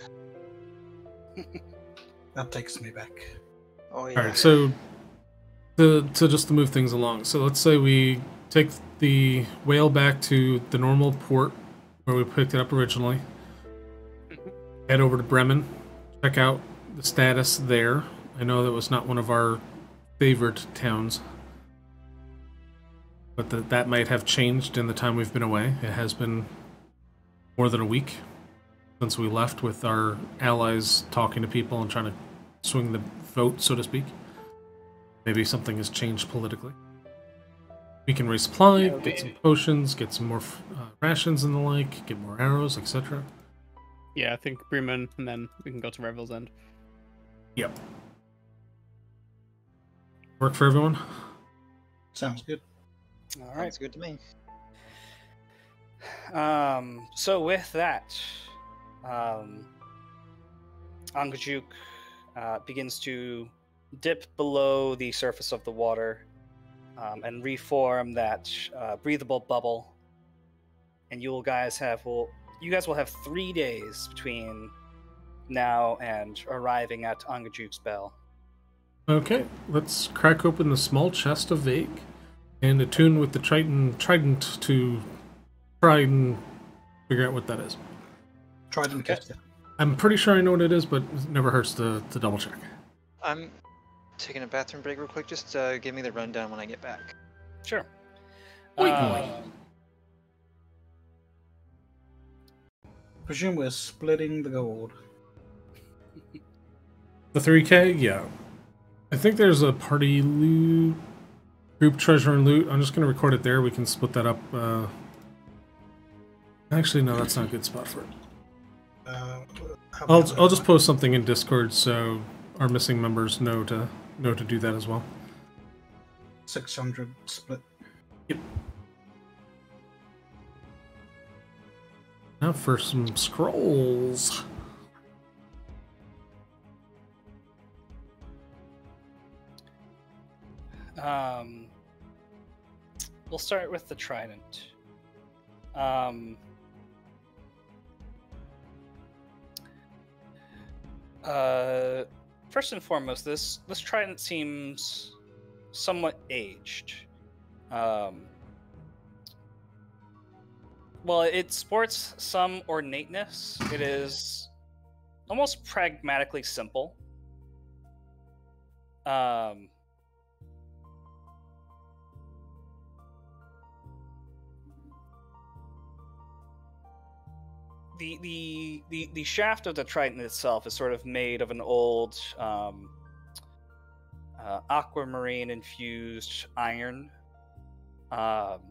(laughs) That takes me back. Oh yeah. All right, so to to just to move things along. So let's say we take the whale back to the normal port where we picked it up originally. Mm-hmm. Head over to Bremen, check out the status there. I know that was not one of our favorite towns, but that that might have changed in the time we've been away. It has been more than a week since we left with our allies talking to people and trying to swing the vote, so to speak. Maybe something has changed politically. We can resupply, Yeah, get some potions, get some more uh, rations and the like, get more arrows, etc. Yeah, I think Bremen, and then we can go to Revel's End. Yep. Work for everyone? Sounds good. All right. Sounds good to me. Um, so with that, um, Angajuk uh, begins to dip below the surface of the water um, and reform that uh, breathable bubble. And you guys have will you guys will have three days between now and arriving at Angajuk's bell. Okay, let's crack open the small chest of Vague and attune with the Triton Trident to try and figure out what that is. Trident Okay. okay. I'm pretty sure I know what it is, but it never hurts to, to double check. I'm taking a bathroom break real quick. Just uh, give me the rundown when I get back. Sure. Wait, Um, wait. Presume we're splitting the gold. The 3K? Yeah. I think there's a party loot, group treasure and loot. I'm just going to record it there. We can split that up. Uh... Actually, no, that's not a good spot for it. Uh, I'll, I'll just post something in Discord so our missing members know to know to do that as well. 600 split. Yep. Now for some scrolls. Um, we'll start with the trident. Um, uh, first and foremost, this this trident seems somewhat aged. Um, well, it sports some ornateness. It is almost pragmatically simple. Um, the the the the shaft of the Triton itself is sort of made of an old um, uh, aquamarine infused iron. Um,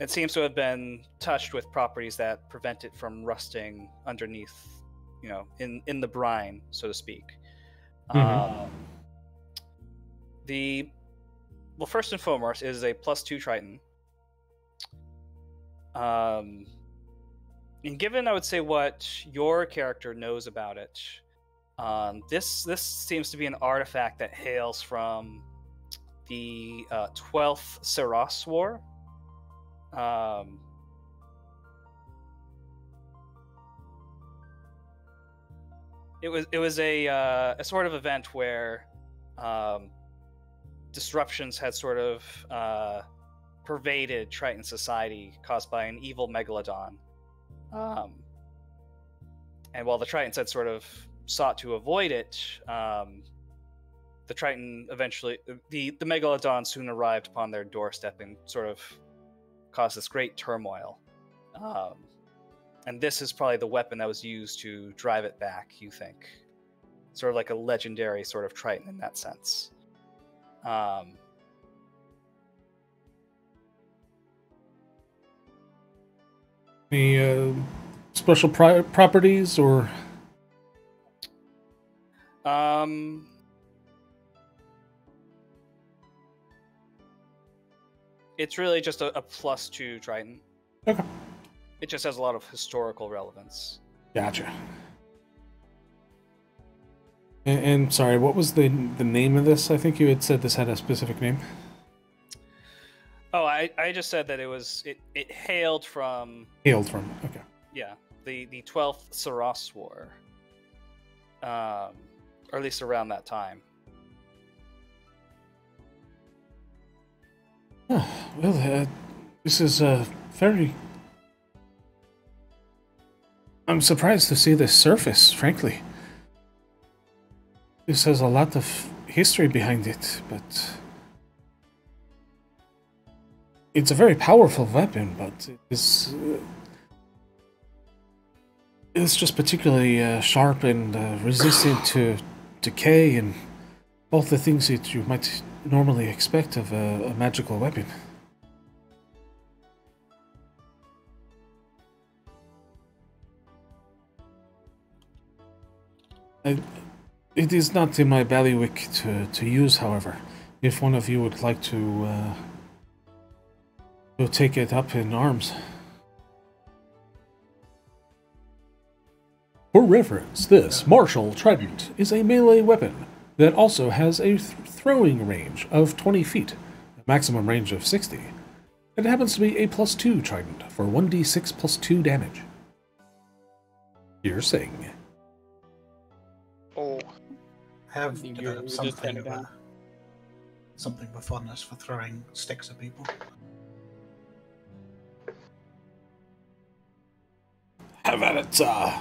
it seems to have been touched with properties that prevent it from rusting underneath, you know, in in the brine, so to speak. Mhm. Um, the well, first and foremost, it is a plus two Triton. Um, and given, I would say, what your character knows about it, um, this this seems to be an artifact that hails from the uh, twelfth Saras War. Um, it was it was a uh, a sort of event where um, disruptions had sort of uh, pervaded Triton society caused by an evil megalodon. Um, and while the Tritons had sort of sought to avoid it, um, the Triton eventually, the, the megalodon soon arrived upon their doorstep and sort of caused this great turmoil. Um, and this is probably the weapon that was used to drive it back, you think? Sort of like a legendary sort of Triton in that sense. Um, Any uh, special pri- properties or Um. It's really just a, a plus two Triton. Okay. It just has a lot of historical relevance. Gotcha. And, and sorry, what was the the name of this? I think you had said this had a specific name. Oh, I, I just said that it was it, it hailed from Hailed from. Okay. yeah the the twelfth Saras War, um, or at least around that time. Oh, well, uh, this is uh, very. I'm surprised to see this surface, frankly. This has a lot of history behind it, but. It's a very powerful weapon, but it's. Uh, it's just particularly uh, sharp and uh, resistant to decay and all the things that you might normally expect of a, a magical weapon. I, it is not in my bailiwick to, to use, however. If one of you would like to, uh, to take it up in arms. For reference, this martial trident is a melee weapon that also has a th- throwing range of 20 feet, a maximum range of 60. It happens to be a plus 2 trident for 1d6 plus 2 damage. Piercing. Oh, Have think uh, you would something hand of something of a fondness for throwing sticks at people. Have at it, uh,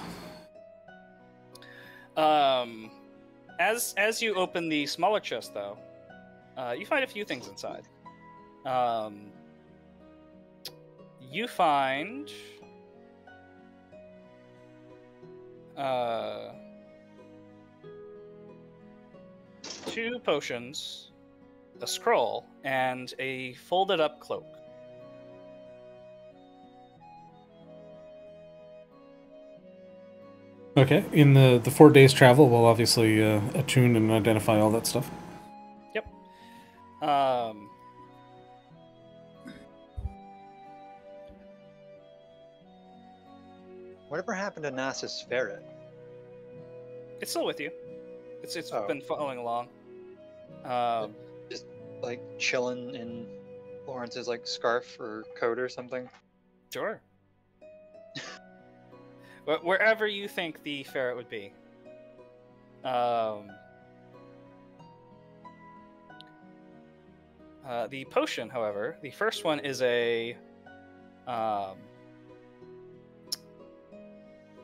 Um, as as you open the smaller chest, though, uh, you find a few things inside. Um, you find uh, two potions, a scroll, and a folded up cloak. Okay, in the, the four days travel, we'll obviously uh, attune and identify all that stuff. Yep. Um, whatever happened to Nass's ferret? it's still with you. It's it's Oh. been following along. Um, just Like chilling in Lawrence's like scarf or coat or something. Sure. Wh- Wherever you think the ferret would be. Um, uh, the potion, however, the first one is a. Um,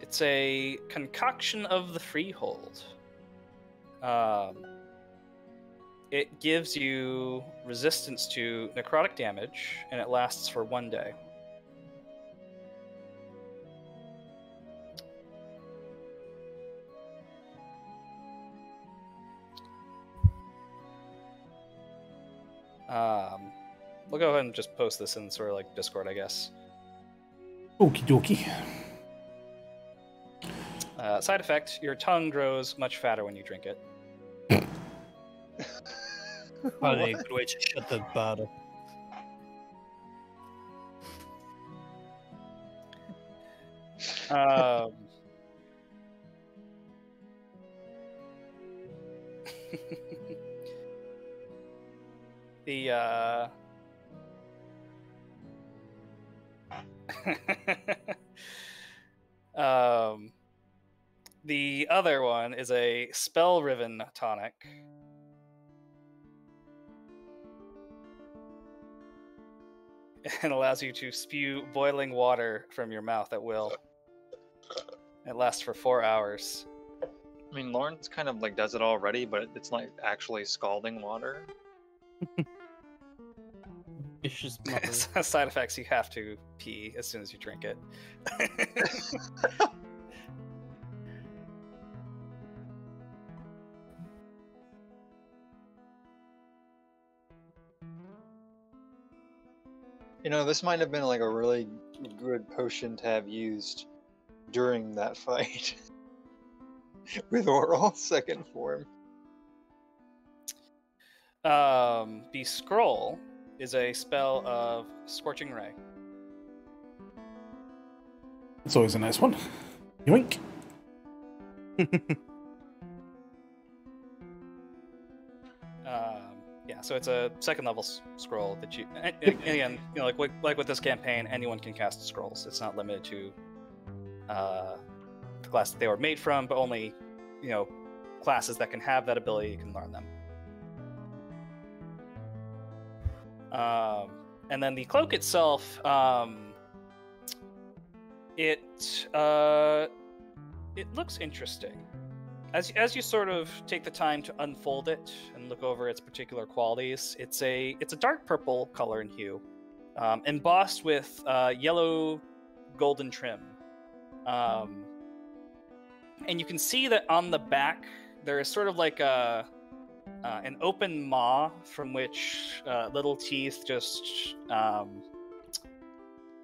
it's a concoction of the freehold. Um, it gives you resistance to necrotic damage, and it lasts for one day. Um, we'll go ahead and just post this in sort of like Discord, I guess. Okie dokie. Uh, side effect: your tongue grows much fatter when you drink it. (laughs) Probably a good way to shut the bad up. Um, (laughs) the uh, (laughs) um, the other one is a spell riven tonic. (laughs) and allows you to spew boiling water from your mouth at will. It lasts for four hours. I mean, Lawrence kind of like does it already, but it's not actually scalding water. (laughs) Vicious (laughs) mother. Side effects: you have to pee as soon as you drink it. (laughs) You know, this might have been like a really good potion to have used during that fight (laughs) with Auril second form. um, the scroll is a spell of scorching ray. It's always a nice one. Yoink. (laughs) Um, yeah, so it's a second level scroll that you. And, and again, you know, like with, like with this campaign, anyone can cast scrolls. It's not limited to uh, the class that they were made from, but only you know classes that can have that ability can learn them. Um, and then the cloak itself, um, it uh, it looks interesting. As as you sort of take the time to unfold it and look over its particular qualities, it's a it's a dark purple color and hue, um, embossed with uh, yellow golden trim, um, and you can see that on the back there is sort of like a uh, an open maw from which uh, little teeth just um,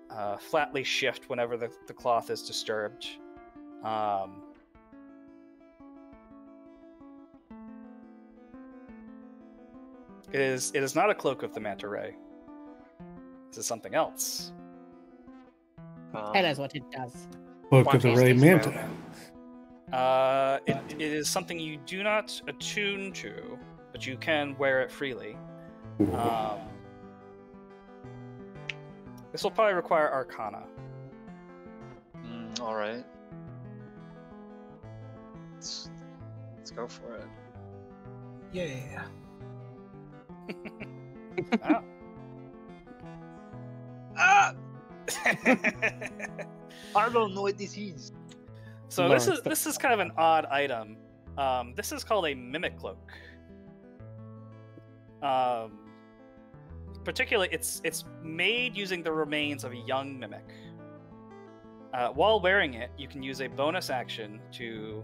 uh, flatly shift whenever the, the cloth is disturbed. Um, it is it is not a cloak of the manta ray. This is something else. Um, Tell us what it does. Look What at the Ray this Manta. Uh, it, it is something you do not attune to, but you can wear it freely. Um, this will probably require Arcana. mm, all right. Let's let's go for it. Yeah. (laughs) Ah. Ah! I don't know what this is. So this is this is kind of an odd item. Um, this is called a mimic cloak. Um, particularly, it's it's made using the remains of a young mimic. Uh, while wearing it, you can use a bonus action to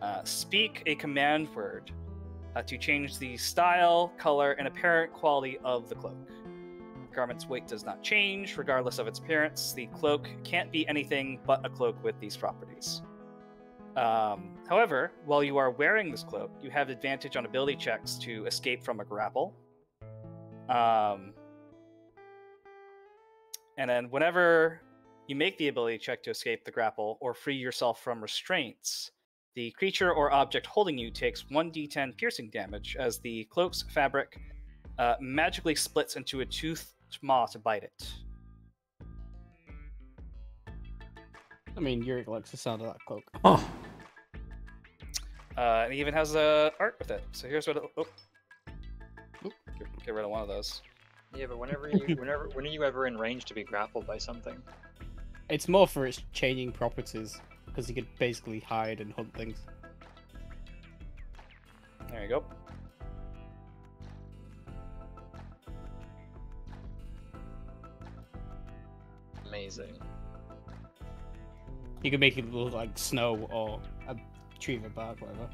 uh, speak a command word uh, to change the style, color, and apparent quality of the cloak. Garment's weight does not change, regardless of its appearance. The cloak can't be anything but a cloak with these properties. Um, however, while you are wearing this cloak, you have advantage on ability checks to escape from a grapple. Um, and then, whenever you make the ability check to escape the grapple or free yourself from restraints, the creature or object holding you takes 1d10 piercing damage as the cloak's fabric uh, magically splits into a toothed maw to bite it. I mean, Yurik likes the sound of that cloak. Oh, Uh, and he even has a art with it. So here's what it. Oh. Oop, get, get rid of one of those. Yeah, but whenever you, (laughs) whenever, when are you ever in range to be grappled by something? It's more for its changing properties, because you could basically hide and hunt things. There you go. Amazing. You could make it look like snow or a tree of a bark, whatever.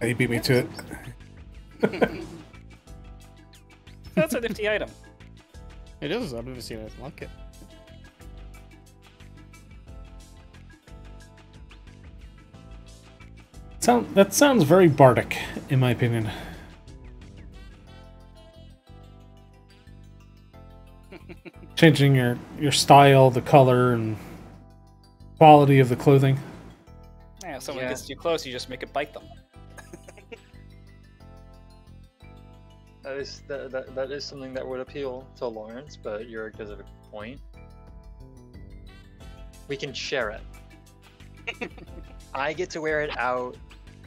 Oh, he beat me to it. (laughs) That's a nifty item. It is. I've never seen anything like it. Sound that sounds very bardic, in my opinion. (laughs) Changing your your style, the color, and quality of the clothing. Yeah, if someone Yeah. gets too close, you just make it bite them. (laughs) That is that, that, that is something that would appeal to Lawrence, but Yurik does have a point. We can share it. (laughs) I get to wear it out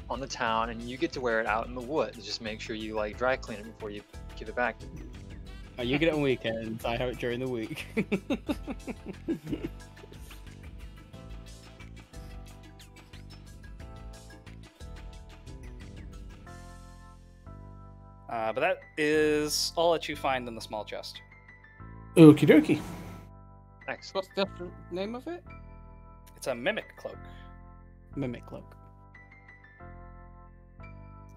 on the town, and you get to wear it out in the woods. Just make sure you like dry clean it before you give it back. Uh, you get it on weekends. I have it during the week. (laughs) Uh, but that is all that you find in the small chest. Okie dokie. Excellent. What's the name of it? It's a mimic cloak. Mimic cloak.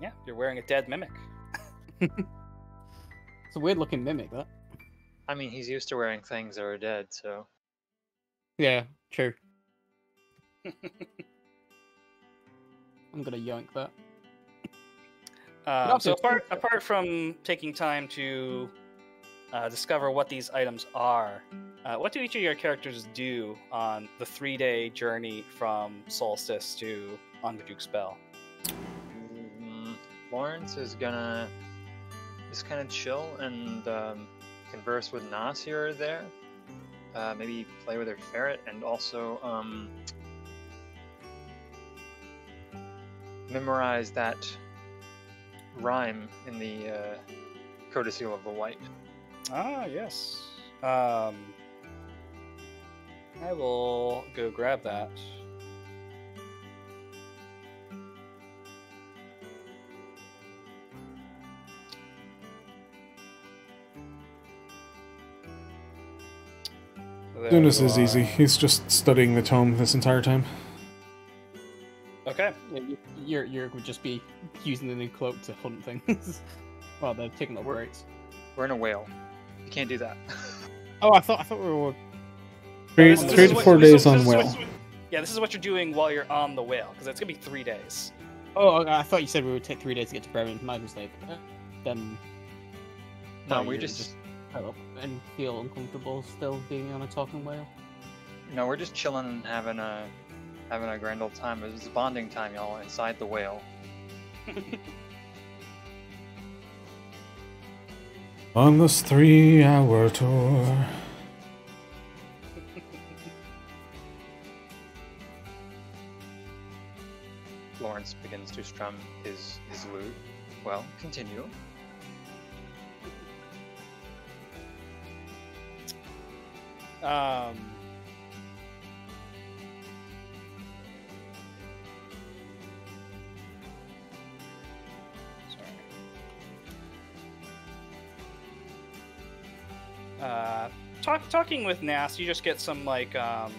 Yeah, you're wearing a dead mimic. (laughs) It's a weird looking mimic, that. I mean, he's used to wearing things that are dead, so Yeah, true. (laughs) I'm gonna yank that. Um, so apart apart from taking time to uh, discover what these items are, uh, what do each of your characters do on the three day journey from Solstice to Angajuk's Bell? Lawrence is gonna just kind of chill and um, converse with Nass or there. Uh, maybe play with her ferret and also um, memorize that rhyme in the uh, Codicil of the White. Ah, yes. Um, I will go grab that. There Dunas you is easy. He's just studying the tome this entire time. Okay. Yeah, you- Your Yurik would just be using the new cloak to hunt things. (laughs) well, they're taking up We're- breaks. We're in a whale. You can't do that. Oh, I thought I thought we were. Three, This is three to four this is- days this on is what- whale. Yeah, this is what you're doing while you're on the whale, because it's gonna be three days. Oh, I thought you said we would take three days to get to Bremen. My mistake. Uh, then. no, thought we you would just curl up oh. And feel uncomfortable still being on a talking whale. no, we're just chilling and having a having a grand old time. It was a bonding time, y'all, inside the whale. (laughs) On this three-hour tour. Lawrence begins to strum his his lute. Well, continue. Um. Sorry. Uh, talk, talking with Nass, you just get some like um.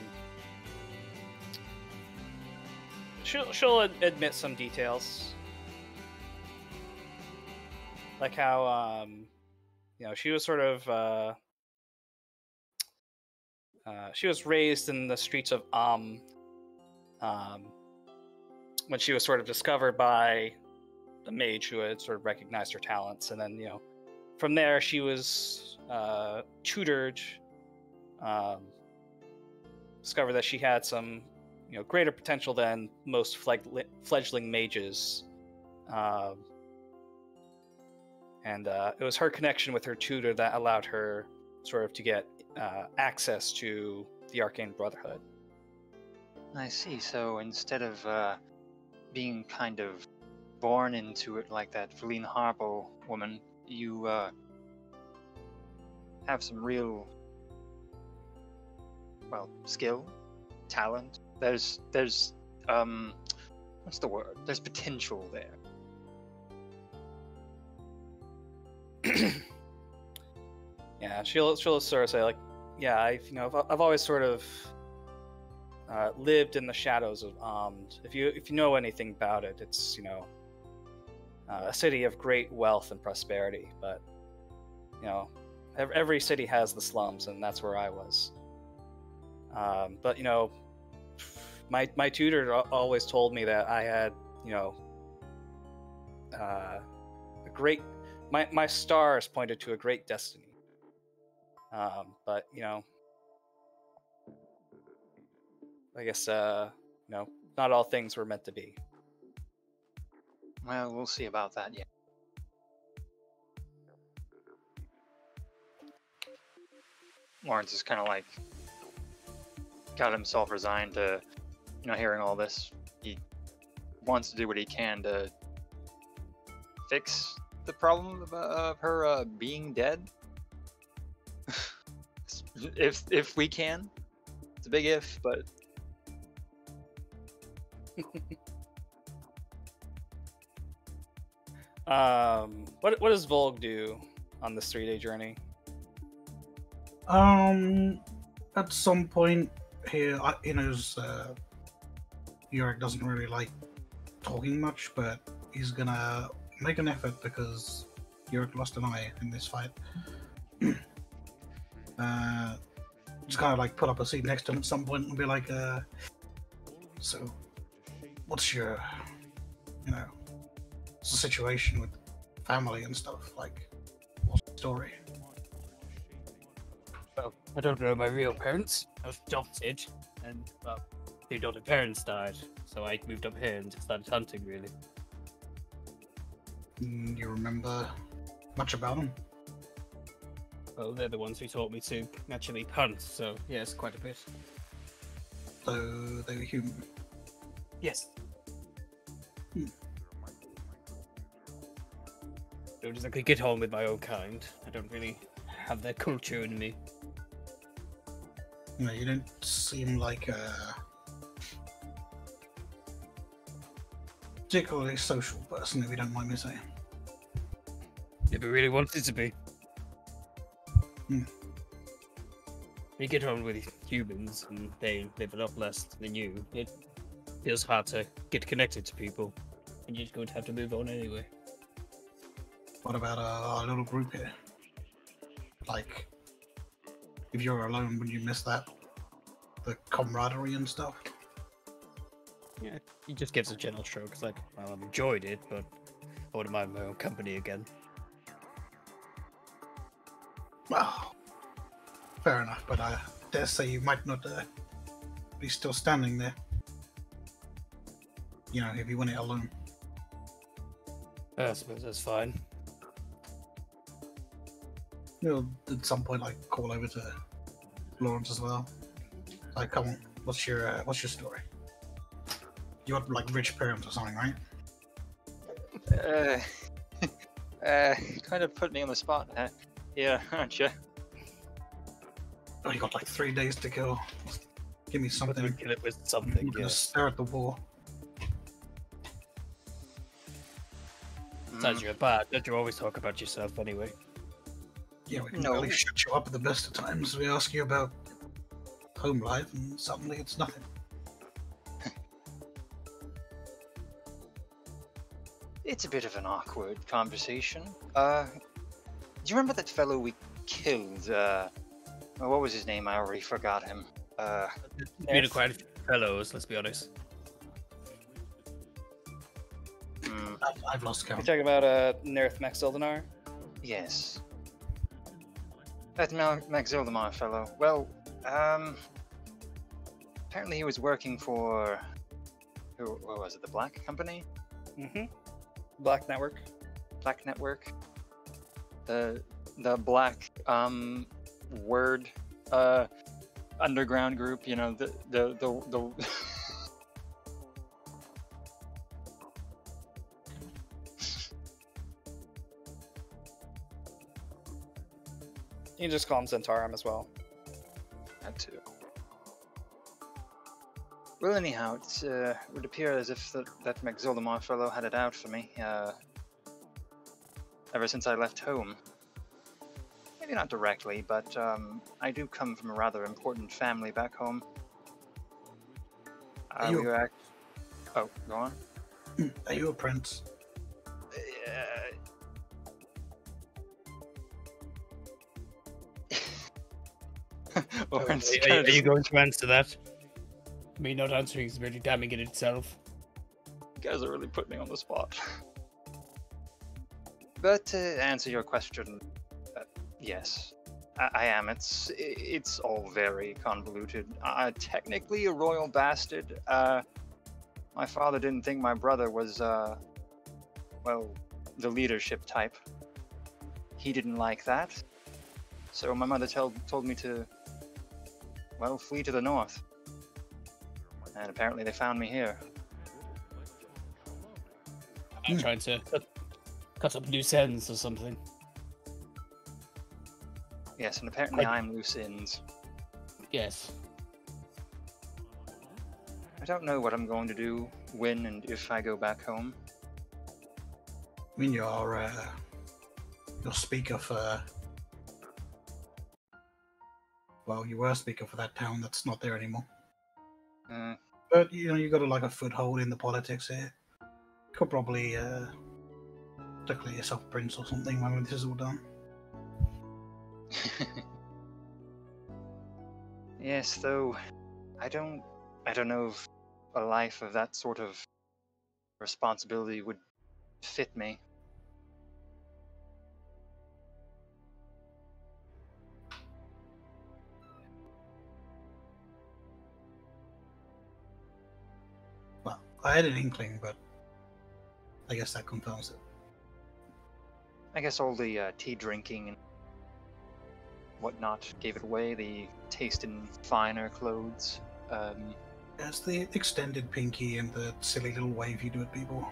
She'll she'll ad- admit some details, like how um, you know, she was sort of uh. Uh, she was raised in the streets of Amn um, when she was sort of discovered by the mage who had sort of recognized her talents. And then, you know, from there she was uh, tutored, um, discovered that she had some, you know, greater potential than most fledgling mages. Um, and uh, it was her connection with her tutor that allowed her sort of to get uh, access to the Arcane Brotherhood. I see. So instead of uh, being kind of born into it like that Vellynne Harpell woman, you uh, have some real, well, skill, talent. There's, there's, um, what's the word? There's potential there. (clears throat) Yeah, she'll she'll sort of say like, yeah, I've you know I've, I've always sort of uh, lived in the shadows of Amn. If you if you know anything about it, it's you know uh, a city of great wealth and prosperity. But you know, ev- every city has the slums, and that's where I was. Um, but you know, my my tutor always told me that I had you know uh, a great my my stars pointed to a great destiny. Um, but you know, I guess uh, you know, not all things were meant to be. Well, we'll see about that Yeah. Lawrence is kind of like got himself resigned to, you know, hearing all this. He wants to do what he can to fix the problem of, uh, of her uh, being dead. If if we can, it's a big if, but (laughs) Um, what what does Volg do on this three day journey? Um, at some point here, I- he knows uh, Yurik doesn't really like talking much, but he's gonna make an effort because Yurik lost an eye in this fight. (clears throat) uh, just kind of like put up a seat next to him at some point and be like, uh, "So, what's your, you know, what's the situation with family and stuff? Like, what's the story?" Well, I don't know my real parents. I was adopted, and well, the adopted parents died, so I moved up here and started hunting. Really, Mm, You remember much about him? Well, they're the ones who taught me to naturally hunt. So yes, quite a bit. So they were human. Yes. Hmm. Don't exactly get on with my own kind. I don't really have their culture in me. You know, you don't seem like a particularly social person, if you don't mind me saying. Never really wanted to be. You get on with humans and they live a lot less than you, it feels hard to get connected to people, and you're going to have to move on anyway. What about uh, our little group here? Like, if you're alone, would you miss that? The camaraderie and stuff? Yeah, he just gives a gentle shrug. It's like, well, I've enjoyed it, but I wouldn't mind my own company again. Well, fair enough, but I dare say you might not uh, be still standing there. You know, if you went it alone. I suppose that's fine. You'll at some point like call over to Lawrence as well. Like, come on, what's your uh, what's your story? You got like rich parents or something, right? Uh, (laughs) uh, kind of put me on the spot uh, here, aren't you? Oh, you got like three days to kill. Give me something. Kill it with I'm something. gonna Yeah. stare at the wall. Besides, you're bad. Don't you always talk about yourself anyway? Yeah, we can No. really shut you up at the best of times. We ask you about home life, and suddenly it's nothing. It's a bit of an awkward conversation. Uh, do you remember that fellow we killed? Uh, oh, what was his name? I already forgot him. Uh, Been a quite a few fellows, let's be honest. hmm, I've, I've lost count. You're talking about uh, Naerth Maxildanarr? yes. That Mal- Maxildanarr fellow. Well, um, apparently he was working for who? What was it? The Black Company, Mm-hmm. Black Network. Black Network, the the Black um word uh underground group. You know the the the. the You can just call him Zhentarim as well. That too. Well, anyhow, uh, it would appear as if that, that Maxildanarr fellow had it out for me, uh, ever since I left home. Maybe not directly, but um, I do come from a rather important family back home. Uh, Are you we a- were act- Oh, go on. (clears throat) Are you a prince? Uh... Lawrence (laughs) Are, kinda are you going to answer that? Me not answering is really damning in itself. You guys are really putting me on the spot. (laughs) But to answer your question, uh, yes, I, I am. It's it's all very convoluted. Uh, technically a royal bastard. Uh, my father didn't think my brother was, uh, well, the leadership type. He didn't like that, so my mother told told me to, well, flee to the north. And apparently they found me here. I'm trying to cut, cut up loose ends or something. Yes, and apparently Like- I'm loose ends. Yes. I don't know what I'm going to do when and if I go back home. I mean, you're uh, you're speaker for. Well, you were speaker for that town that's not there anymore. Uh, But you know, you've got a, like a foothold in the politics here. Could probably uh, declare yourself prince or something when this is all done. (laughs) yes, though I don't I don't know if a life of that sort of responsibility would fit me. Well, I had an inkling, but I guess that confirms it. I guess all the uh, tea drinking and whatnot gave it away. The taste in finer clothes. Um, It's the extended pinky and the silly little wave you do at people.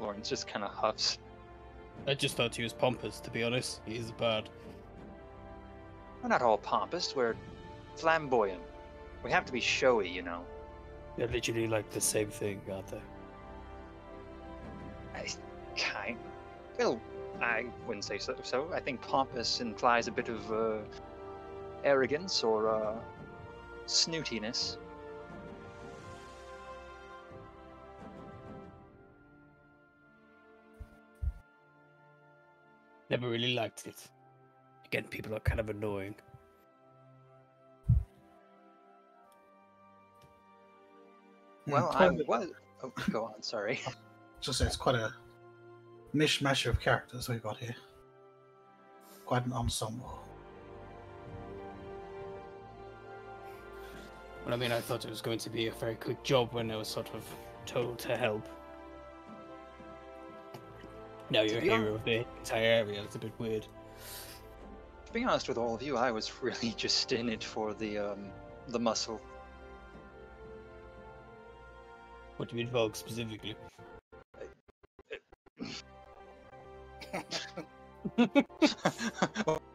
Lawrence just kind of huffs. I just thought he was pompous, to be honest. He is bad. We're not all pompous. We're flamboyant. We have to be showy, you know. They're literally like the same thing, aren't they? I kind. Well, I wouldn't say so. So I think pompous implies a bit of uh, arrogance or uh, snootiness. Never really liked it. Again, people are kind of annoying. Well, Mm, I quite a- was. Oh, go on. Sorry. (laughs) just say it's quite a mishmash of characters we've got here. Quite an ensemble. Well, I mean, I thought it was going to be a very quick job when I was sort of told to help. Now you're a be hon- hero of the entire area. It's a bit weird. To be honest with all of you, I was really (laughs) just in it for the um, the muscle. What do you mean, Vogue specifically? (laughs)